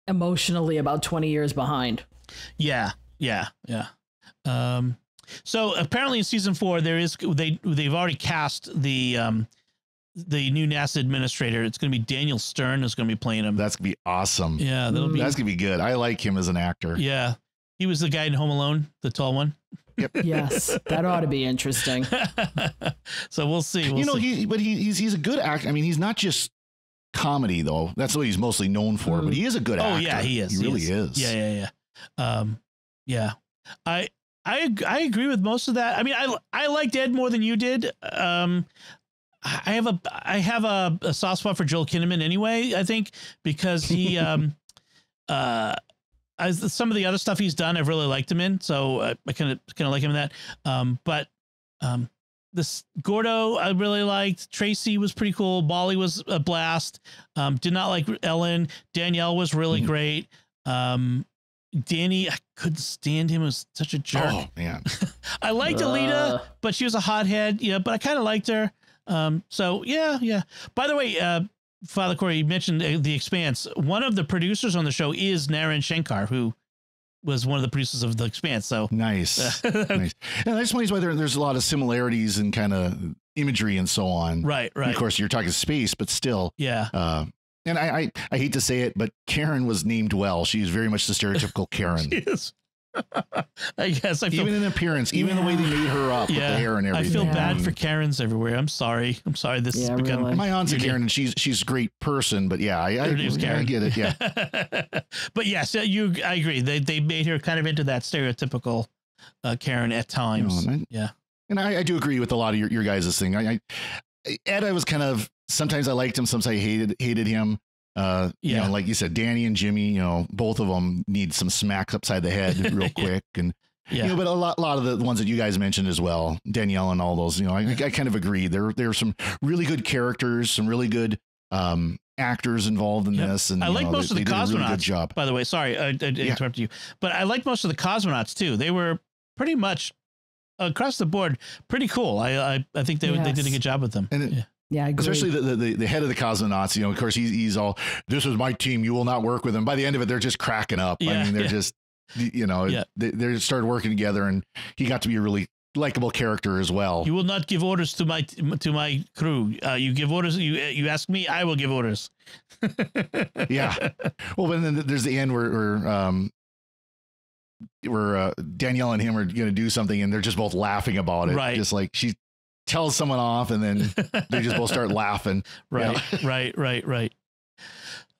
Speaker 3: emotionally about twenty years behind.
Speaker 1: Yeah. Yeah. Yeah. Um, so apparently in season four, there is, they, they've already cast the, um, the new NASA administrator. It's going to be Daniel Stern is going to be playing him.
Speaker 2: that's gonna be awesome.
Speaker 1: yeah. That'll be,
Speaker 2: That's gonna be good. I like him as an actor.
Speaker 1: yeah. He was the guy in Home Alone, the tall one.
Speaker 3: Yes, that ought to be interesting. [laughs]
Speaker 1: so we'll see. We'll
Speaker 2: you know,
Speaker 1: see.
Speaker 2: he but he, he's he's a good actor. I mean, he's not just comedy though. That's what he's mostly known for.
Speaker 3: Mm.
Speaker 2: But he is a good
Speaker 1: oh
Speaker 2: actor.
Speaker 1: yeah, he is.
Speaker 2: He really is.
Speaker 1: Yeah, yeah, yeah. Um, yeah. I I I agree with most of that. I mean, I I liked Ed more than you did. Um, I have a I have a, a soft spot for Joel Kinnaman anyway. I think because he [laughs] um uh. As some of the other stuff he's done, I've really liked him in, so I kind of kind of like him in that. Um, but um, this Gordo I really liked. Tracy was pretty cool. Molly was a blast. Um, did not like Ellen. Danielle was really
Speaker 2: Mhm.
Speaker 1: great. Um, Danny, I couldn't stand him. He was such a jerk.
Speaker 2: Oh man. [laughs]
Speaker 1: I liked Aleida,
Speaker 3: Uh,
Speaker 1: but she was a hothead. Yeah, but I kind of liked her. Um, so yeah, yeah. By the way, uh, Father Cory, you mentioned uh, The Expanse. One of the producers on the show is Naren Shankar, who was one of the producers of The Expanse. So
Speaker 2: Nice. [laughs] nice. And wonder why there, there's a lot of similarities in kind of imagery and so on.
Speaker 1: right, right.
Speaker 2: Of course, you're talking space, but still.
Speaker 1: Yeah.
Speaker 2: Uh, and I, I, I hate to say it, but Karen was named well. She's very much the stereotypical [laughs] Karen,
Speaker 1: Yes. [laughs] I guess I feel
Speaker 2: even in appearance, even the way they made her up with
Speaker 1: Yeah.
Speaker 2: the hair and
Speaker 1: I
Speaker 2: everything.
Speaker 1: feel
Speaker 3: Yeah.
Speaker 1: bad for Karens everywhere. I'm sorry. I'm sorry. This
Speaker 3: Yeah,
Speaker 1: has become
Speaker 3: really.
Speaker 2: My aunt's a Karen, and she's she's a great person, but yeah, I, I,
Speaker 1: Her name's
Speaker 2: I get it. Yeah, [laughs]
Speaker 1: but yes, you. I agree. They they made her kind of into that stereotypical uh, Karen at
Speaker 2: You
Speaker 1: times.
Speaker 2: know, and I-
Speaker 1: yeah.
Speaker 2: and I, I do agree with a lot of your, your guys' thing. I, I Ed, I was kind of sometimes I liked him, sometimes I hated hated him. Uh, you
Speaker 1: Yeah.
Speaker 2: know, like you said, Danny and Jimmy, you know, both of them need some smacks upside the head [laughs] real
Speaker 1: Yeah.
Speaker 2: quick, and
Speaker 1: Yeah.
Speaker 2: you know, but a lot, a lot of the ones that you guys mentioned as well, Danielle and all those, you know, I, I kind of agree. There, there are some really good characters, some really good um, actors involved in
Speaker 1: Yep.
Speaker 2: this, and
Speaker 1: I like
Speaker 2: know,
Speaker 1: most
Speaker 2: they,
Speaker 1: of the
Speaker 2: they did a really good
Speaker 1: cosmonauts.
Speaker 2: job.
Speaker 1: By the way, sorry, I, I, I interrupted you, but I like most of the cosmonauts too. They were pretty much across the board pretty cool. I I, I think they they did a good job with them.
Speaker 2: And it-
Speaker 1: yeah.
Speaker 3: Yeah, I agree.
Speaker 2: Especially the, the the head of the cosmonauts, you know, of course he's he's all this is my team. You will not work with them. By the end of it, they're just cracking up.
Speaker 1: Yeah,
Speaker 2: I mean, they're
Speaker 1: yeah.
Speaker 2: just you know
Speaker 1: Yeah.
Speaker 2: they they started working together, and he got to be a really likable character as well.
Speaker 1: You will not give orders to my to my crew. Uh, you give orders. You you ask me, I will give orders. [laughs]
Speaker 2: Yeah. Well, and then there's the end where, where um where uh, Danielle and him are going to do something, and they're just both laughing about it.
Speaker 1: Right.
Speaker 2: Just like she tells someone off, and then they just both start laughing. [laughs]
Speaker 1: right, [laughs] right, right, right.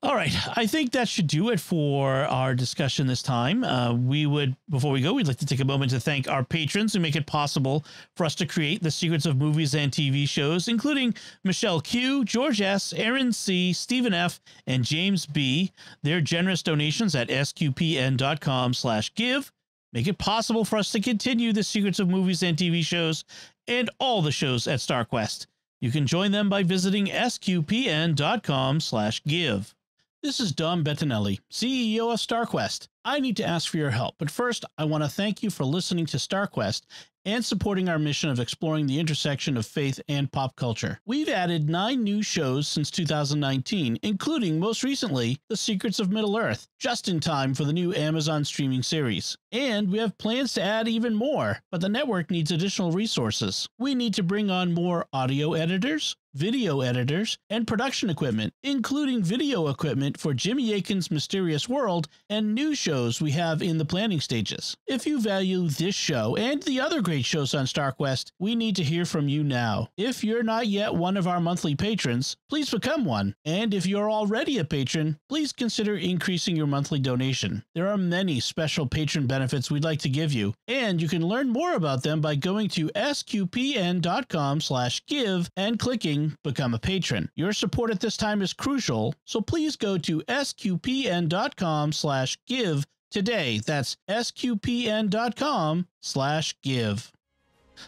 Speaker 1: All right. I think that should do it for our discussion this time. Uh, we would, before we go, we'd like to take a moment to thank our patrons who make it possible for us to create the secrets of movies and TV shows, including Michelle Q, George S, Aaron C, Stephen F, and James B. Their generous donations at sqpn.com slash give make it possible for us to continue the secrets of movies and TV shows and all the shows at StarQuest. You can join them by visiting sqpn.com slash give. This is Dom Bettinelli, CEO of StarQuest. I need to ask for your help, but first I want to thank you for listening to StarQuest and supporting our mission of exploring the intersection of faith and pop culture. We've added nine new shows since 2019, including most recently The Secrets of Middle Earth, just in time for the new Amazon streaming series. And we have plans to add even more, but the network needs additional resources. We need to bring on more audio editors, video editors, and production equipment, including video equipment for Jimmy Akin's Mysterious World and new shows we have in the planning stages. If you value this show and the other great shows on StarQuest, we need to hear from you now. If you're not yet one of our monthly patrons, please become one. And if you're already a patron, please consider increasing your monthly donation. There are many special patron benefits we'd like to give you, and you can learn more about them by going to sqpn.com slash give and clicking Become a Patron. Your support at this time is crucial, so please go to sqpn.com slash give today. That's sqpn.com slash give.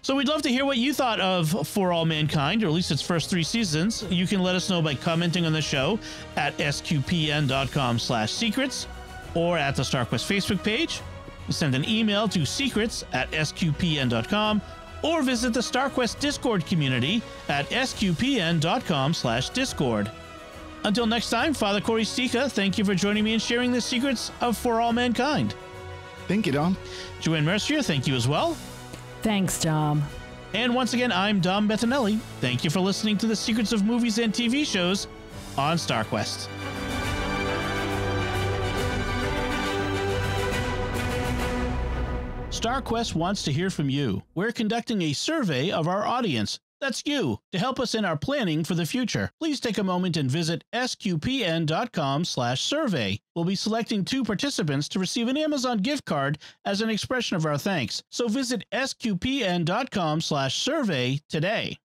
Speaker 1: So we'd love to hear what you thought of For All Mankind, or at least its first three seasons. You can let us know by commenting on the show at sqpn.com slash secrets or at the StarQuest Facebook page. Send an email to secrets at sqpn.com or visit the StarQuest Discord community at sqpn.com slash discord. Until next time, Father Cory Sticha, thank you for joining me and sharing the secrets of For All Mankind.
Speaker 2: Thank you, Dom.
Speaker 1: Joanne Mercier, thank you as well.
Speaker 3: Thanks, Dom.
Speaker 1: And once again, I'm Dom Bettinelli. Thank you for listening to the secrets of movies and TV shows on StarQuest. StarQuest wants to hear from you. We're conducting a survey of our audience. That's you to help us in our planning for the future. Please take a moment and visit sqpn.com/survey. We'll be selecting two participants to receive an Amazon gift card as an expression of our thanks. So visit sqpn.com/survey today.